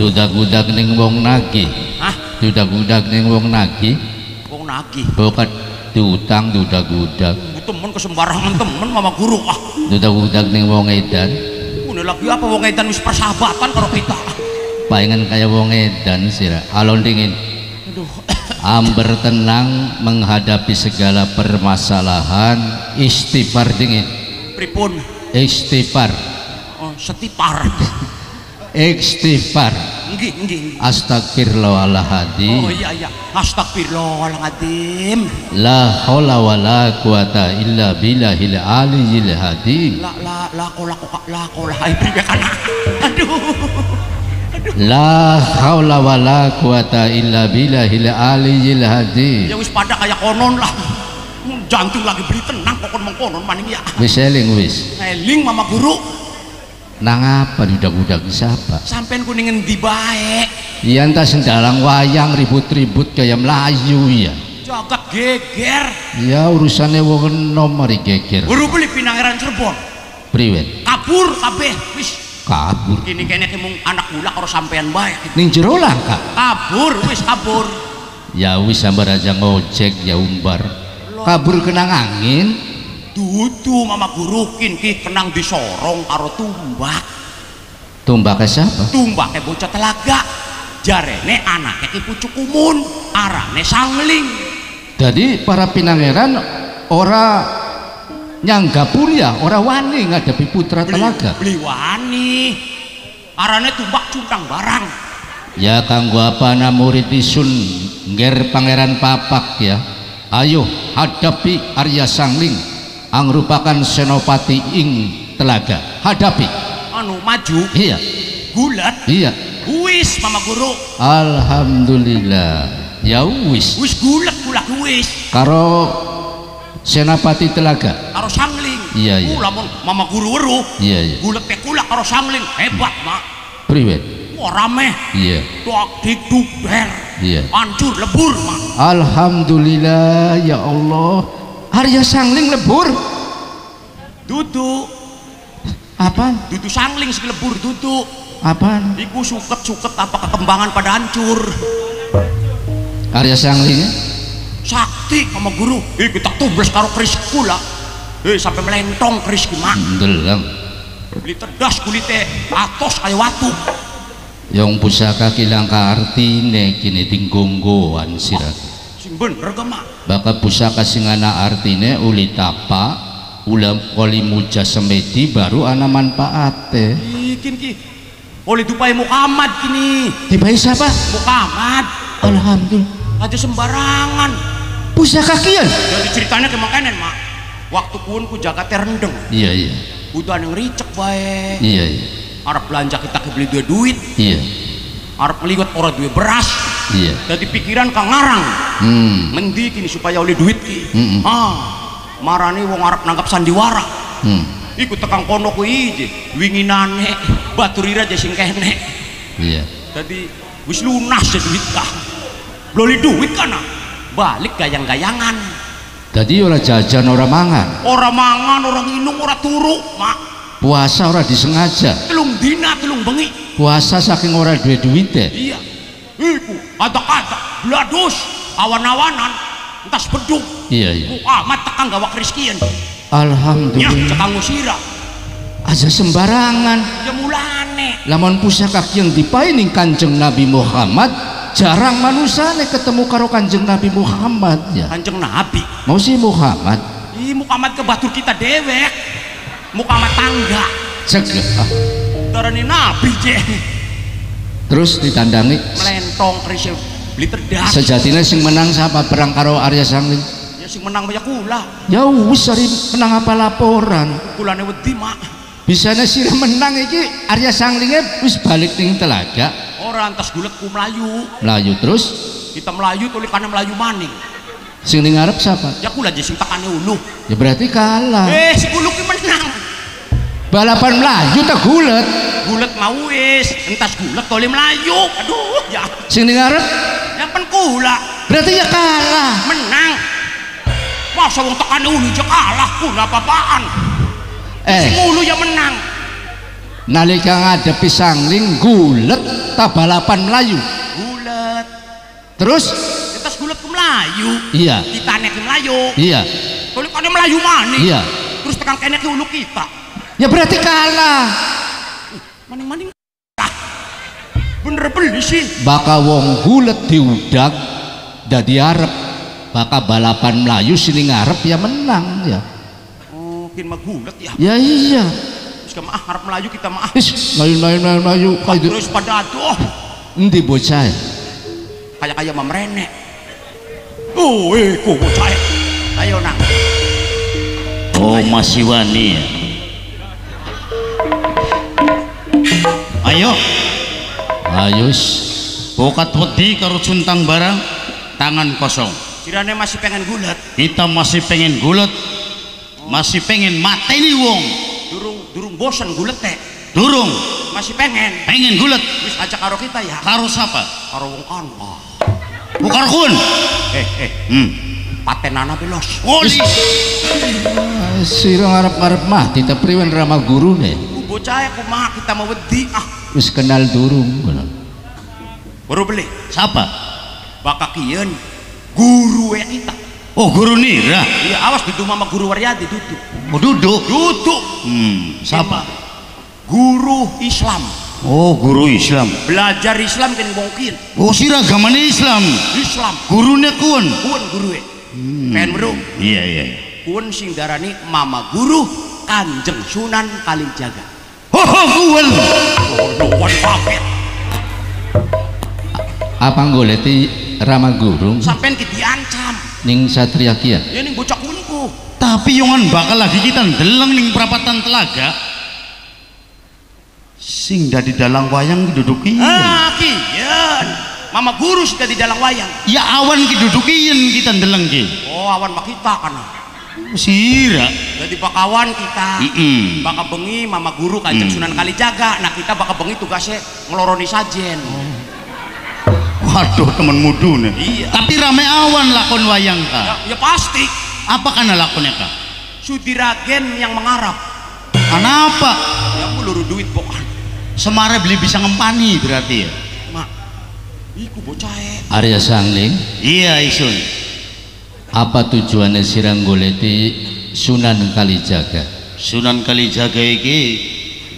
Dudak-dudak ning wong nagih. Hah? Dudak-dudak ning wong nagih. Wong nagih. Bokat diutang dudak-dudak. Temen kesembarangan temen mama guru ah. Dudak-dudak ning wong edan. Ini lagi apa wong edan wis persahabatan karo kita. Palingan kaya wong edan sira. Alon dingin. Aduh. Amber tenang menghadapi segala permasalahan. Istighfar dingin. Pripun? Istighfar. Oh, setipar. Istighfar. Nggih, nggih. Astagfirullahaladzim. Oh iya iya. Astagfirullahaladzim. La haula wala quwata illa billahil aliyyil hadim. La la la ko la ko la ko la ay pribe kana. Aduh. La haula wala quwata illa billahil aliyyil hadim. Ya wis pada kayak konon lah. Jantung lagi beli tenang kok kon mengkonon maning ya. Wis eling wis. Eling mama guru. Nang apa budak-budak siapa? Sampean kuningen di. Iya entah sendalang wayang ribut-ribut kayak Melayu ya. Jagat geger. Ya urusannya wong enom mari geger. Guru beli pinangeran Cirebon. Priwet Kabur kabeh wis. kabur. Kini kene ki mung anak mula karo sampean bae. Ning jero langka. Kabur wis kabur. Ya wis sambar aja ngojek ya umbar. Kabur kena angin. Dudu mama guru kin ki kenang disorong karo tumbak. Tumbaknya siapa? Tumbaknya bocah telaga. Jarene anaknya ki pucuk umun arane sangling. Jadi para pinangeran ora nyanggapun ya ora wani ngadepi putra telaga. beli wani. Arane tumbak cundang barang. Ya kanggo apa murid isun nger pangeran papak ya. Ayo hadapi Arya Sangling. ang merupakan senopati ing telaga. Hadapi. Anu maju. Iya. Gulat. Iya. Wis mama guru. Alhamdulillah. Ya wis. Wis gulat gulat wis. Karo senapati telaga. Karo sangling. Iya, iya. Lamun mama guru weruh iya iya. Gulat teh kula karo sangling. Hebat mak. Priwet. Wah rame iya. Tok dik duber iya. Hancur lebur mak. Alhamdulillah ya Allah Arya Sangling lebur. Dudu. Apa? Dudu sangling sing lebur dudu. Apa? Iku suket-suket apa kekembangan pada hancur. Arya Sangling? Sakti mama guru. Eh kita tubles karo keris kula eh sampai melentong keris ki mak. Deleng beli tedas kulite. Atos kayak watu. Yang pusaka kilang ka artine kini tinggonggoan sirat bener ke mak. Baka pusaka sing ana artine uli tapa ulam koli muja semedi baru ana manfaate bikin ki. Oleh dupai Muhammad kini. Tiba siapa? Muhammad. Alhamdulillah. Aja sembarangan. Pusaka kian? Jadi ceritanya ke makanan mak. Waktu pun ku jaga rendeng iya iya. Butuh yang ricek baik iya iya. Arab belanja kita ke beli dua duit. Iya. Arab melihat orang dua beras iya. Jadi pikiran kang ngarang hmm. Mendi kini supaya oleh duit ki. Mm-mm. ah marani wong Arab nanggap sandiwara. Hmm. Ikut tekang kono ku ije winginane baturira aja sing kene. Iya. Jadi wis lunas ya duit kah? Beli duit kana balik gayang-gayangan. Tadi ora jajan ora mangan, orang mangan orang minum orang turu mak. Puasa ora disengaja, telung dina telung bengi. Puasa saking ora duwe duwite. iya iku kata-kata bladus awan-awanan entas beduk Iya iya. Muhammad tekan gawa kriskian nya Alhamdulillah. cekang usira Aja sembarangan. ya mulane Lamun pusaka yang dipaining Kanjeng Nabi Muhammad, jarang manusane ketemu karo Kanjeng Nabi Muhammad ya. kanjeng nabi Mau si Muhammad Ih, Muhammad ke batur kita dewek Muhammad tangga cegah ah. darani nabi je terus ditandangi. Melentong krisya beli terdas sejatinya sing menang siapa? Perang karo Arya Sangling? Ya sing menang banyak kula ya wis hari menang apa laporan? Kulane wedi mak. Bisanya sih menang iki Arya Sanglingnya wis balik ning telaga. Orang antas gulet ku melayu. Melayu terus? Kita melayu tulis karena melayu maning. Sing ning ngarep siapa? Ya kula aja sing tekane ulu. Ya berarti kalah. Eh si ulu ki menang. Balapan melayu tak mau wis entas gulet tole melayu. Aduh ya. Sing ning ngarep? Ya pen kula berarti ya kalah. Menang. Masa wong tekane ulu aja kalah kula apa-apaan sing eh ulu ya menang. Nalika ngadepi sangling gulet tak balapan melayu. Gulet terus? Entas gulet ku melayu. Iya. Kita nek melayu. Iya. Tole kane melayu maning iya. Terus tekan kene ki ulu kita. Ya berarti kalah maning-maning. Bener beli sih. Baka wong gulet diudag dadi arep. Baka balapan melayu sini ngarep ya menang ya. Oh kin mah gulet ya. Ya iya. Terus ke maaf harap melayu kita maaf Is, melayu melayu melayu melayu. Kayak terus pada aduh. Endi bocah? Kayak kayak memerene oh eh kok bocah? Ayo nang. Oh masih wani ya ayo. Ayus bokat wedi karo cuntang barang tangan kosong. Kirane masih pengen gulet kita masih pengen gulet masih pengen mateni wong. Durung durung bosen gulet teh durung. Masih pengen. Pengen gulet. Wis ajak karo kita ya. Karo siapa? Karo wong kanwa bukar kun. Eh eh. Hmm. patenana belos oli sira ngarep-ngarep mati tapi priwen rama gurune ku bocah aku mah kita mau wedi ah. Wis kenal durung. Ngono. baru beli. Siapa? Baka kian. Guru ya kita. Oh guru nira? Iya awas duduk mama guru Waryadi duduk. Oh duduk? Duduk. Hmm siapa? Guru Islam. Oh guru Islam. Belajar Islam kan mungkin oh siragamane Islam. Islam. Gurunya kuon kuon guru e pengen bro. Iya iya kuon sing darani mama guru kanjeng Sunan Kalijaga apa goleti Rama Gurung? Sampean ki diancam. Ning Satria Kia ya ning bocah kunku. Tapi yongan bakal lagi kita deleng ning perapatan telaga. Sing dari dalang wayang didudukin ah kian. Mama guru sudah di dalam wayang. Ya awan didudukin kita deleng ki. Oh awan mak kita kana sira. Jadi bakawan kita Mm-mm. baka bengi mama guru kanjeng Mm. Sunan Kalijaga. Nah kita baka bengi tugasnya ngeloroni sajen. Waduh temen mudu nih. Iya. tapi rame awan lakon wayang ya, kak. Ya pasti. Apa karena lakonnya kak? Sudiragen yang mengarap kenapa? Ya aku luru duit pokan semare beli bisa ngempani berarti ya? Mak iku bocah. Arya Sangling. Iya isun apa tujuannya sirang goleti Sunan Kalijaga? Sunan Kalijaga iki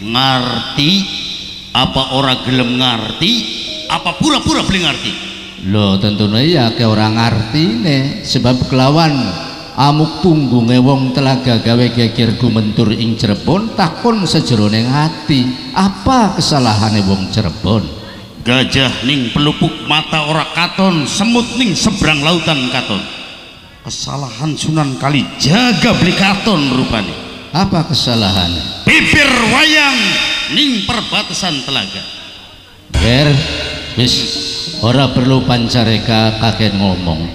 ngerti apa ora gelem ngerti apa pura-pura beli ngerti lo tentunya ya ke orang ngerti nih sebab kelawan amuk punggungnya wong telaga gawe geger gumentur ing Cirebon takon sejerone hati apa kesalahannya wong Cirebon? Gajah ning pelupuk mata ora katon semut ning seberang lautan katon kesalahan Sunan Kalijaga beli katon rupanya. Apa kesalahannya bibir wayang ning perbatasan telaga. Ger wis ora perlu pancareka kakek ngomong.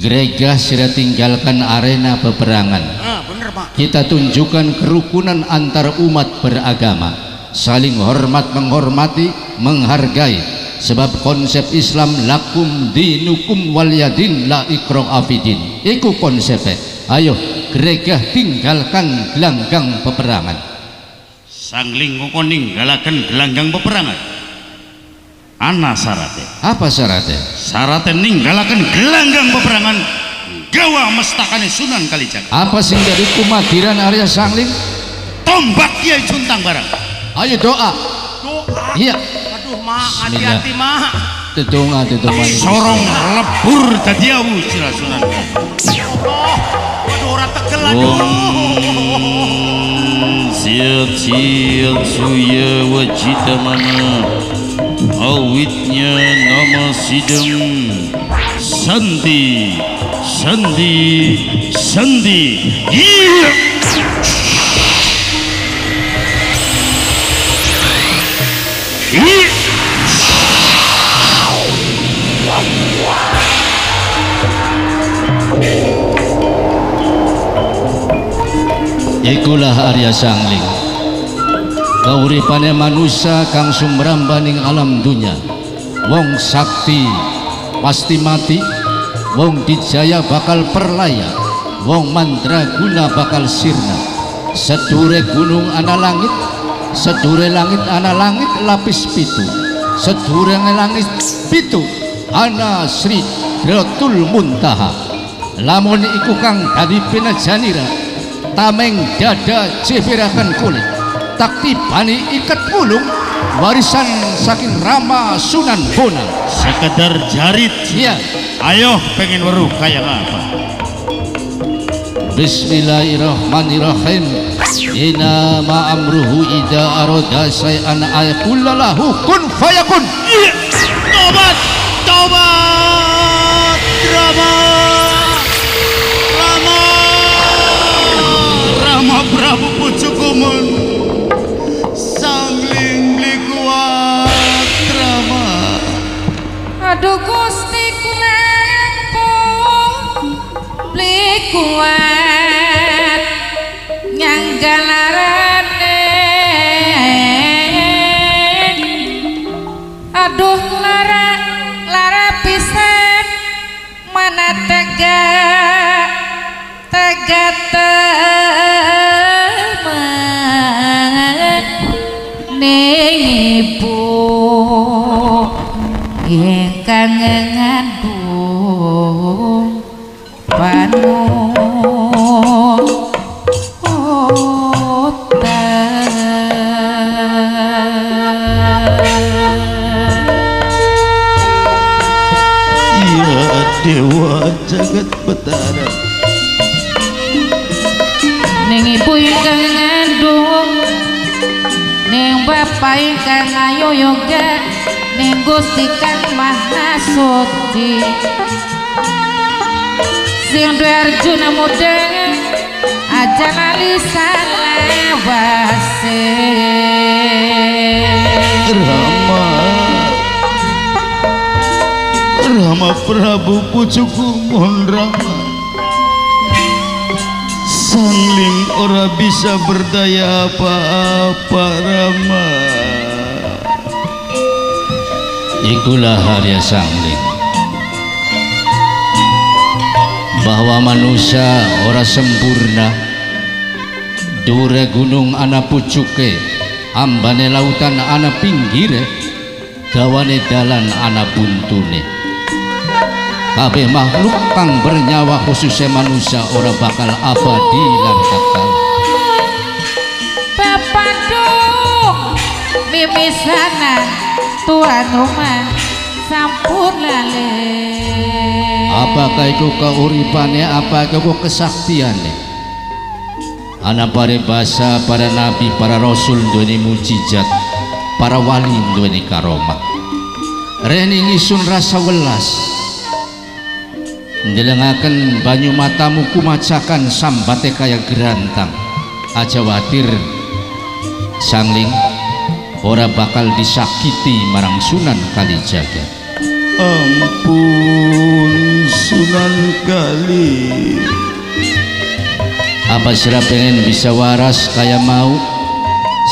Gereja sudah tinggalkan arena peperangan. Ah bener mak kita tunjukkan kerukunan antar umat beragama. Saling hormat menghormati menghargai sebab konsep Islam lakum dinukum walyadin la ikro afidin iku konsepnya. Ayo gereja tinggalkan gelanggang peperangan. Sangling ngoko ninggalaken gelanggang peperangan. Ana syaratnya? Apa syaratnya? Syaratnya ninggalaken gelanggang peperangan. Gawa mestakane Sunan Kalijaga. Apa sing dari kumadiran Arya Sangling? Tombak Kiai Juntang barang. Ayo doa. Doa. Iya mak hati-hati mak tetunga tetunga. Sorong lebur dadi awu sira Sunan oh waduh orang tegel aduh Siat siat suya wajita mana Awitnya nama sidem. Sandi Sandi Sandi. Iya. Iya Ikulah Arya Sangling. Kauripannya manusia kang sumrambaning alam dunya. Wong sakti pasti mati. Wong dijaya bakal perlaya. Wong mandraguna bakal sirna. Sedure gunung ana langit Sedure langit ana langit lapis pitu. Sedure langit pitu ana Sri Dratul Muntaha. Lamun iku kang dadi pinajanira tameng dada jebirakan kulit. Takti bani ikat pulung warisan saking Rama Sunan Bonang. Sekedar jarit. Iya. Ayo pengen weruh kayak apa? Bismillahirrahmanirrahim. Ina ma'amruhu ida aroda say'an ayakullalahu kun fayakun. Tobat Tobat Rama Rama Prabu ingkang ngandung Ya Dewa Jagat Betara ning ibu ingkang ngandung ning bapak ingkang ayu yoga ning Gusti Kang Suci sing duwe Arjuna muda aja lali salawase Rama. Rama Prabu pucuku mohon Rama. Sangling ora bisa berdaya apa-apa Rama Ikulah Arya Sangling bahwa manusia ora sempurna. Dure gunung ana pucuke ambane lautan ana pinggire dawane dalan ana buntune. Kabeh makhluk kang bernyawa khususnya manusia ora bakal abadi lan kekal. Bapak dong mimisana tuan rumah sampun lale. Apakah itu keuripannya apakah itu kesaktiannya anak para bahasa para nabi para rasul duweni mujizat para wali duweni karomah reni ngisun rasa welas. Ndelengaken banyu matamu kumacakan sambate kaya gerantang. Aja watir sangling ora bakal disakiti marang sunan kalijaga. Ampun Sunan Kali. Apa sira pengen bisa waras kaya mau?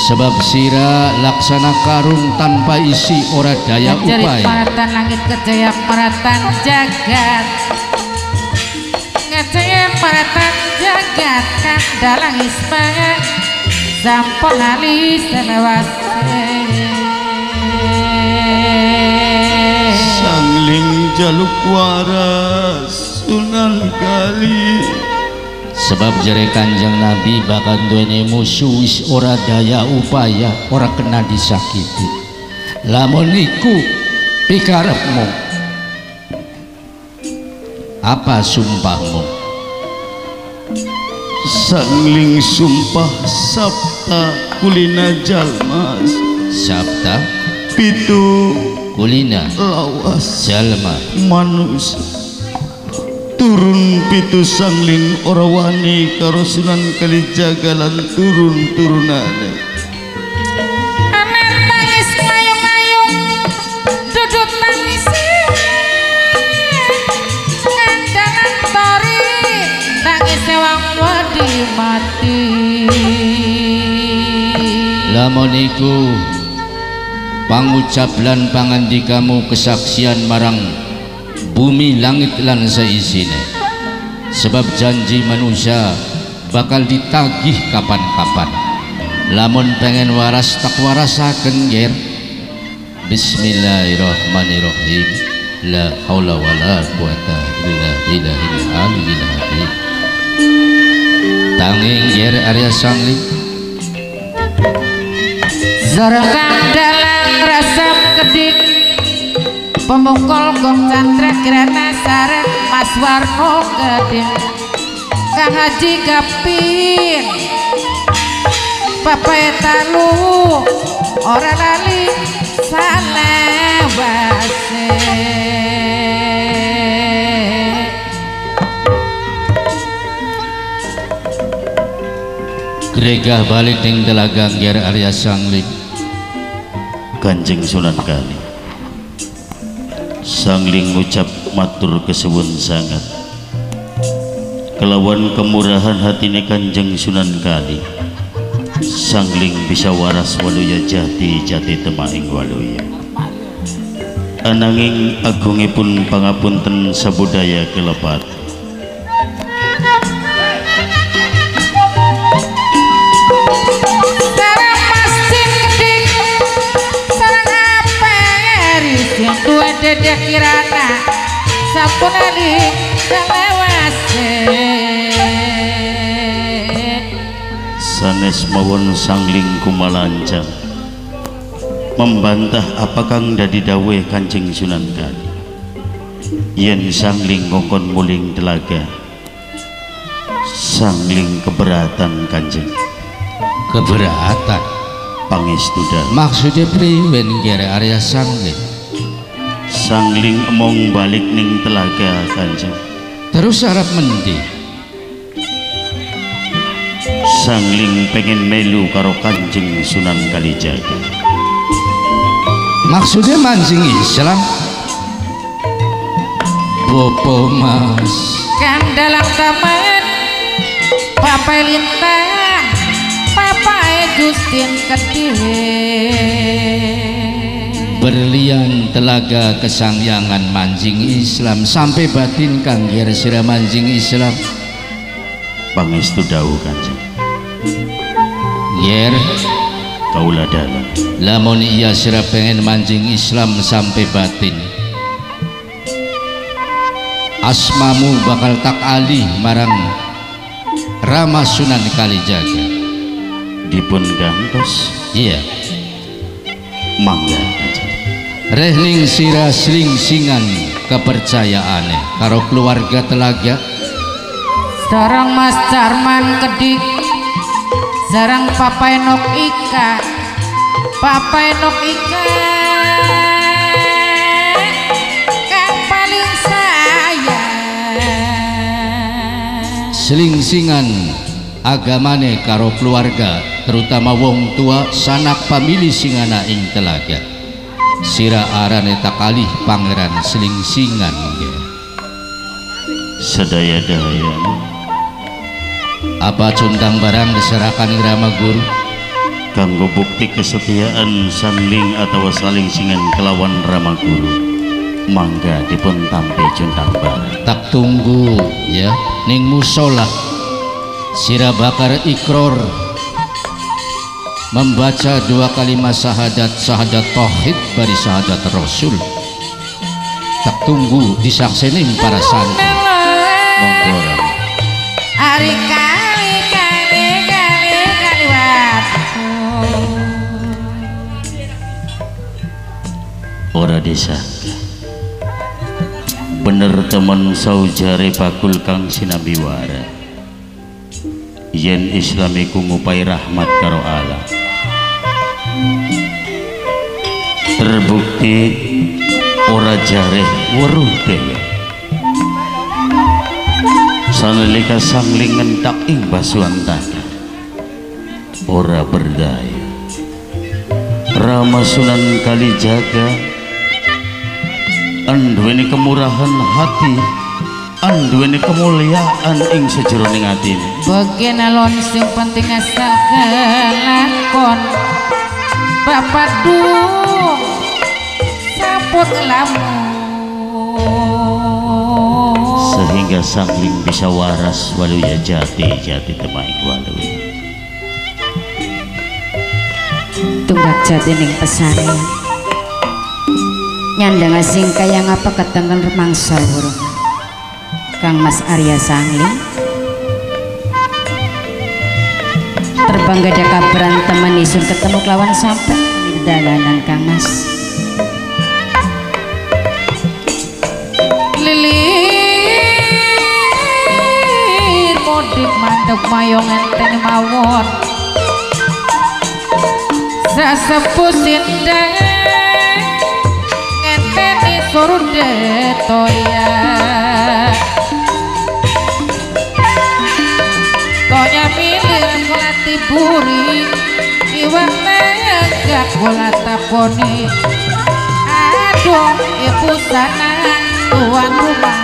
Sebab sira laksana karung tanpa isi ora daya Jari upaya. paratan langit kejaya paratan jagat. Ngejaya paratan jagat kan dalang ismaya Sampun ali selawase Sangling jaluk waras Sunan Kali sebab jere kanjeng nabi bakal duweni musuh wis ora daya upaya ora kena disakiti. Lamun iku pikarepmu. Apa sumpahmu? Sangling sumpah Sabta Kulina Jalmas sabda Pitu. Kulina. Lawas. Jalma. Manusia turun pitu sangling ora wani karo Sunan Kalijaga lan turun turunane. Anak tangis mayung-mayung Duduk tangis Kandanan tori Tangis sewang wedi mati lamun iku pangucap lan pangandikamu kesaksian marang bumi langit lan seisine. Sebab janji manusia bakal ditagih kapan-kapan. Lamun pengen waras tak warasaken yer Bismillahirrahmanirrahim. La haula wa la quwata illa billahil aliyyil azim Tanging yer Arya Sangling Zorokang dalang rasa kedik Pemukul gong cantrek kirana sarang Mas Warno geding Kang Haji Gapin Papai talu Ora lali salawase Gregah balik ning telagang ger Arya Sangling Kanjeng Sunan Kali. Sangling ngucap matur kesuwun sangat. Kelawan kemurahan hatine Kanjeng Sunan Kali Sangling bisa waras waluya jati jati temaing waluya. Ananging agungipun pangapunten sabudaya kelepat Gajah Kirana sampun aling eh. sanes mawon sangling kumalancang. Membantah apakah kang dadi dawuh Kanjeng Sunan Kali yen sangling ngokon muling telaga. Sangling keberatan Kanjeng. Keberatan? Pangis pangestu maksudnya priwen kira Arya sangling sangling emong balik ning telaga kanjeng. Terus harap mendi? Sangling pengen melu karo kanjeng sunan kalijaga. Maksudnya mancing Islam? Bopo mas. Kan dalam taman papai lintang papai Gustin Kediri berlian telaga kesangyangan mancing Islam. Sampai batin kanggir sira mancing Islam. Pangestu dawuh kanjeng. Yer. Kaula dalam lamun iya sira pengen mancing Islam sampai batin. Asmamu bakal tak alih marang Rama Sunan Kalijaga. Dipun gantos. Iya. Mangga Rehning sira sling singan kepercayaane karo keluarga telaga. Sarang Mas Carman Kedik Sarang Papai Nok Ika Papai Nok Ika. Kang paling sayang. Selingsingan agamane karo keluarga terutama wong tua sanak pamili singana ing telaga sira arane takalih pangeran selingsingan nggih. sedaya daya apa cuntang barang diserahkan irama guru? Kanggo bukti kesetiaan sangling atau saling singan kelawan rama guru. Mangga dipun tampe juntang barang. Tak tunggu ya. Ning musola sira bakar ikror membaca dua kalimat syahadat syahadat tauhid bari syahadat rasul. Tak tunggu disaksening para santri. Monggo. Ari kali kali kali kali waktu. Ora disangka bener temen saujare bakul kang sinabiwara yen islamiku ngupai rahmat karo Allah. Terbukti ora jareh weruh dewe sanalika sangling ngentak ing basuhan tanah ora berdaya. Rama Sunan Kalijaga anduweni kemurahan hati anduweni kemuliaan ing sejeroning atine Bagian alon sing penting asal kelakon. Bapak dung Saput lamun. Sehingga sangling bisa waras waluya jati jati temaing walu Tunggak jati ning pesane. Nyandang asing kaya ngapa ketengan remangsa burung? Kang Mas Arya Sangling Terbang gada kabaran teman isun ketemu kelawan sampai di dalanan Kang Mas. Lilir mudik mandek mayong enten mawon. Sasepuh sindang ngenteni surde toya tiburi Iwak tegak kula taponi. Aduh ibu sana tuan rumah.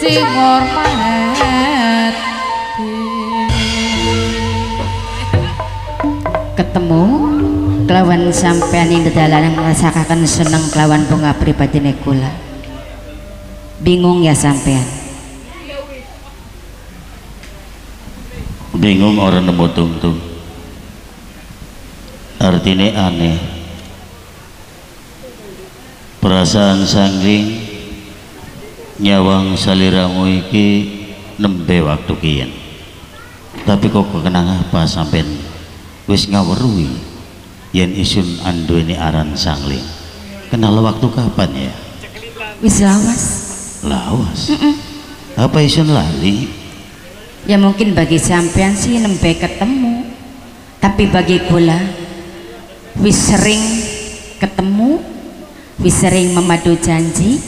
Sing hormat ketemu kelawan sampean ing dedalanan ngrasakaken seneng kelawan bunga pribadine kula bingung ya sampean bingung orang nemu tungtung. Artinya aneh. Perasaan sangling nyawang saliramu iki nembe waktu kian. Tapi kok kenang apa sampean? Wis ngaweruhi yen isun anduweni aran sangling. Kenal waktu kapan ya? Wis lawas. lawas? Apa isun lali Ya mungkin bagi sampean sih nembe ketemu. Tapi bagi kula wis sering ketemu, wis sering memadu janji,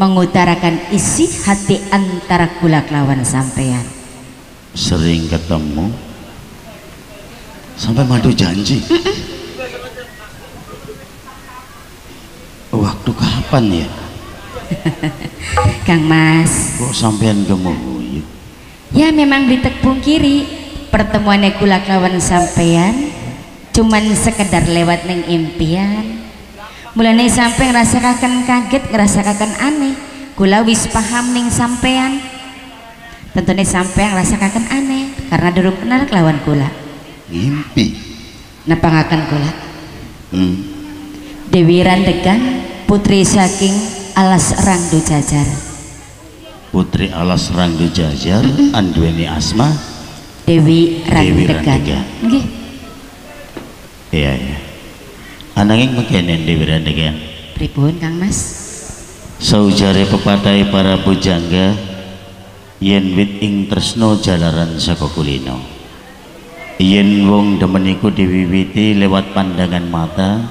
mengutarakan isi hati antara kula kelawan sampean. sering ketemu? Sampai madu janji? Waktu kapan ya? Kang Mas, kok sampean gemuyu ya memang ditekpung kiri pertemuannya kula kelawan sampean. Cuman sekedar lewat neng impian. Mulai sampai ngerasakan kaget ngerasakan aneh. Kula wis paham ning sampean. Tentunya sampean ngerasakan aneh karena durung kenal kelawan kula ngimpi napa ngakan kula hmm. Dewi Randegan putri saking alas rangdu jajar putri alas rangdu jajar anduweni asma Dewi Randegan. nggih. Iya iya. Ananging mekenen Dewi Randegan pripun Kang Mas? Saujare pepatai para pujangga yen wit ing tresno jalaran saka kulino yen wong demen iku diwiwiti lewat pandangan mata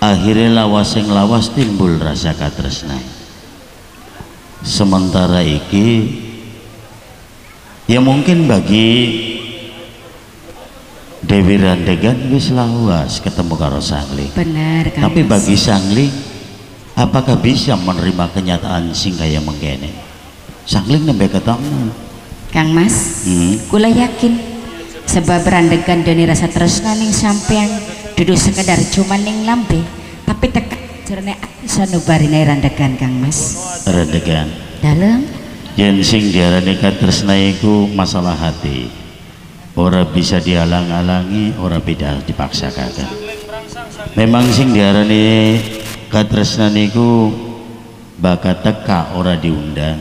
akhirnya lawas yang lawas timbul rasa katresna sementara iki ya mungkin bagi Dewi Randegan wis lawas ketemu karo Sangli bener Kang tapi bagi Sangling, apakah bisa menerima kenyataan sing kaya mengkene? Sangling nembe ketemu. Kang Mas Hmm. kula yakin sebab randegan doni rasa tresna ning sampean dudu sekedar cuma ning lambe tapi tekan jerone ati sanubarine randegan Kang Mas Rendegan. dalem Yen sing diarani katresna iku masalah hati. Ora bisa dihalang-halangi, ora bisa dipaksakan. Memang sing diarani katresna niku bakat teka ora diundang.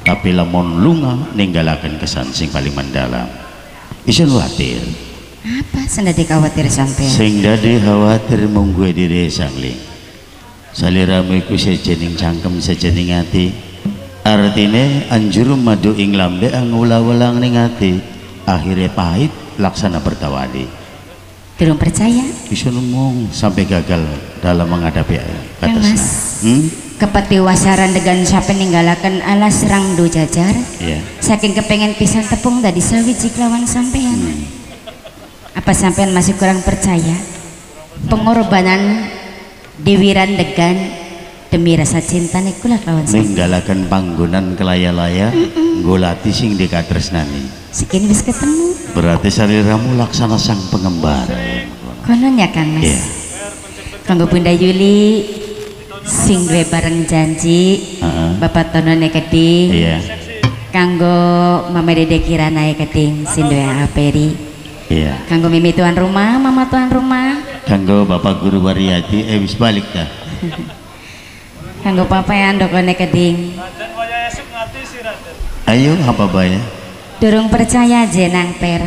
Tapi lamun lunga ninggalaken kesan sing paling mendalam. Isun khawatir. apa senda dikhawatir sampean sing dadi khawatir mung gue diri sangling saliramu iku sejening cangkem sejening ati. Artine anjur madu ing lambe angula-ulang ning ati. Akhirnya pahit laksana bertawali belum percaya? Bisa ngomong sampai gagal dalam menghadapi kata Mas. hmm? kepatiwasaran dengan sampai ninggalakan alas rangdu jajar? Ya. Saking kepengen pisan tepung tadi sawiji kelawan sampean apa sampean masih kurang percaya? Pengorbanan Dewi Randegan demi rasa cinta nikulah sampean ninggalakan panggonan kelaya-laya golati sing dikatresnani segini wis ketemu. Berarti saliramu laksana sang pengembara konon ya Kang Mas. Iya. kanggo Bunda Yuli sing duwe bareng janji. Bapak Tonone Keding iya. kanggo Mama Dede Kirana Keding sing duwe aperi iya. Kanggo Mimi tuan rumah Mama tuan rumah kanggo Bapak Guru Waryati eh wis balik dah. Kanggo Papa yang dokone Keding. Ayo apa bayar durung percaya jenang per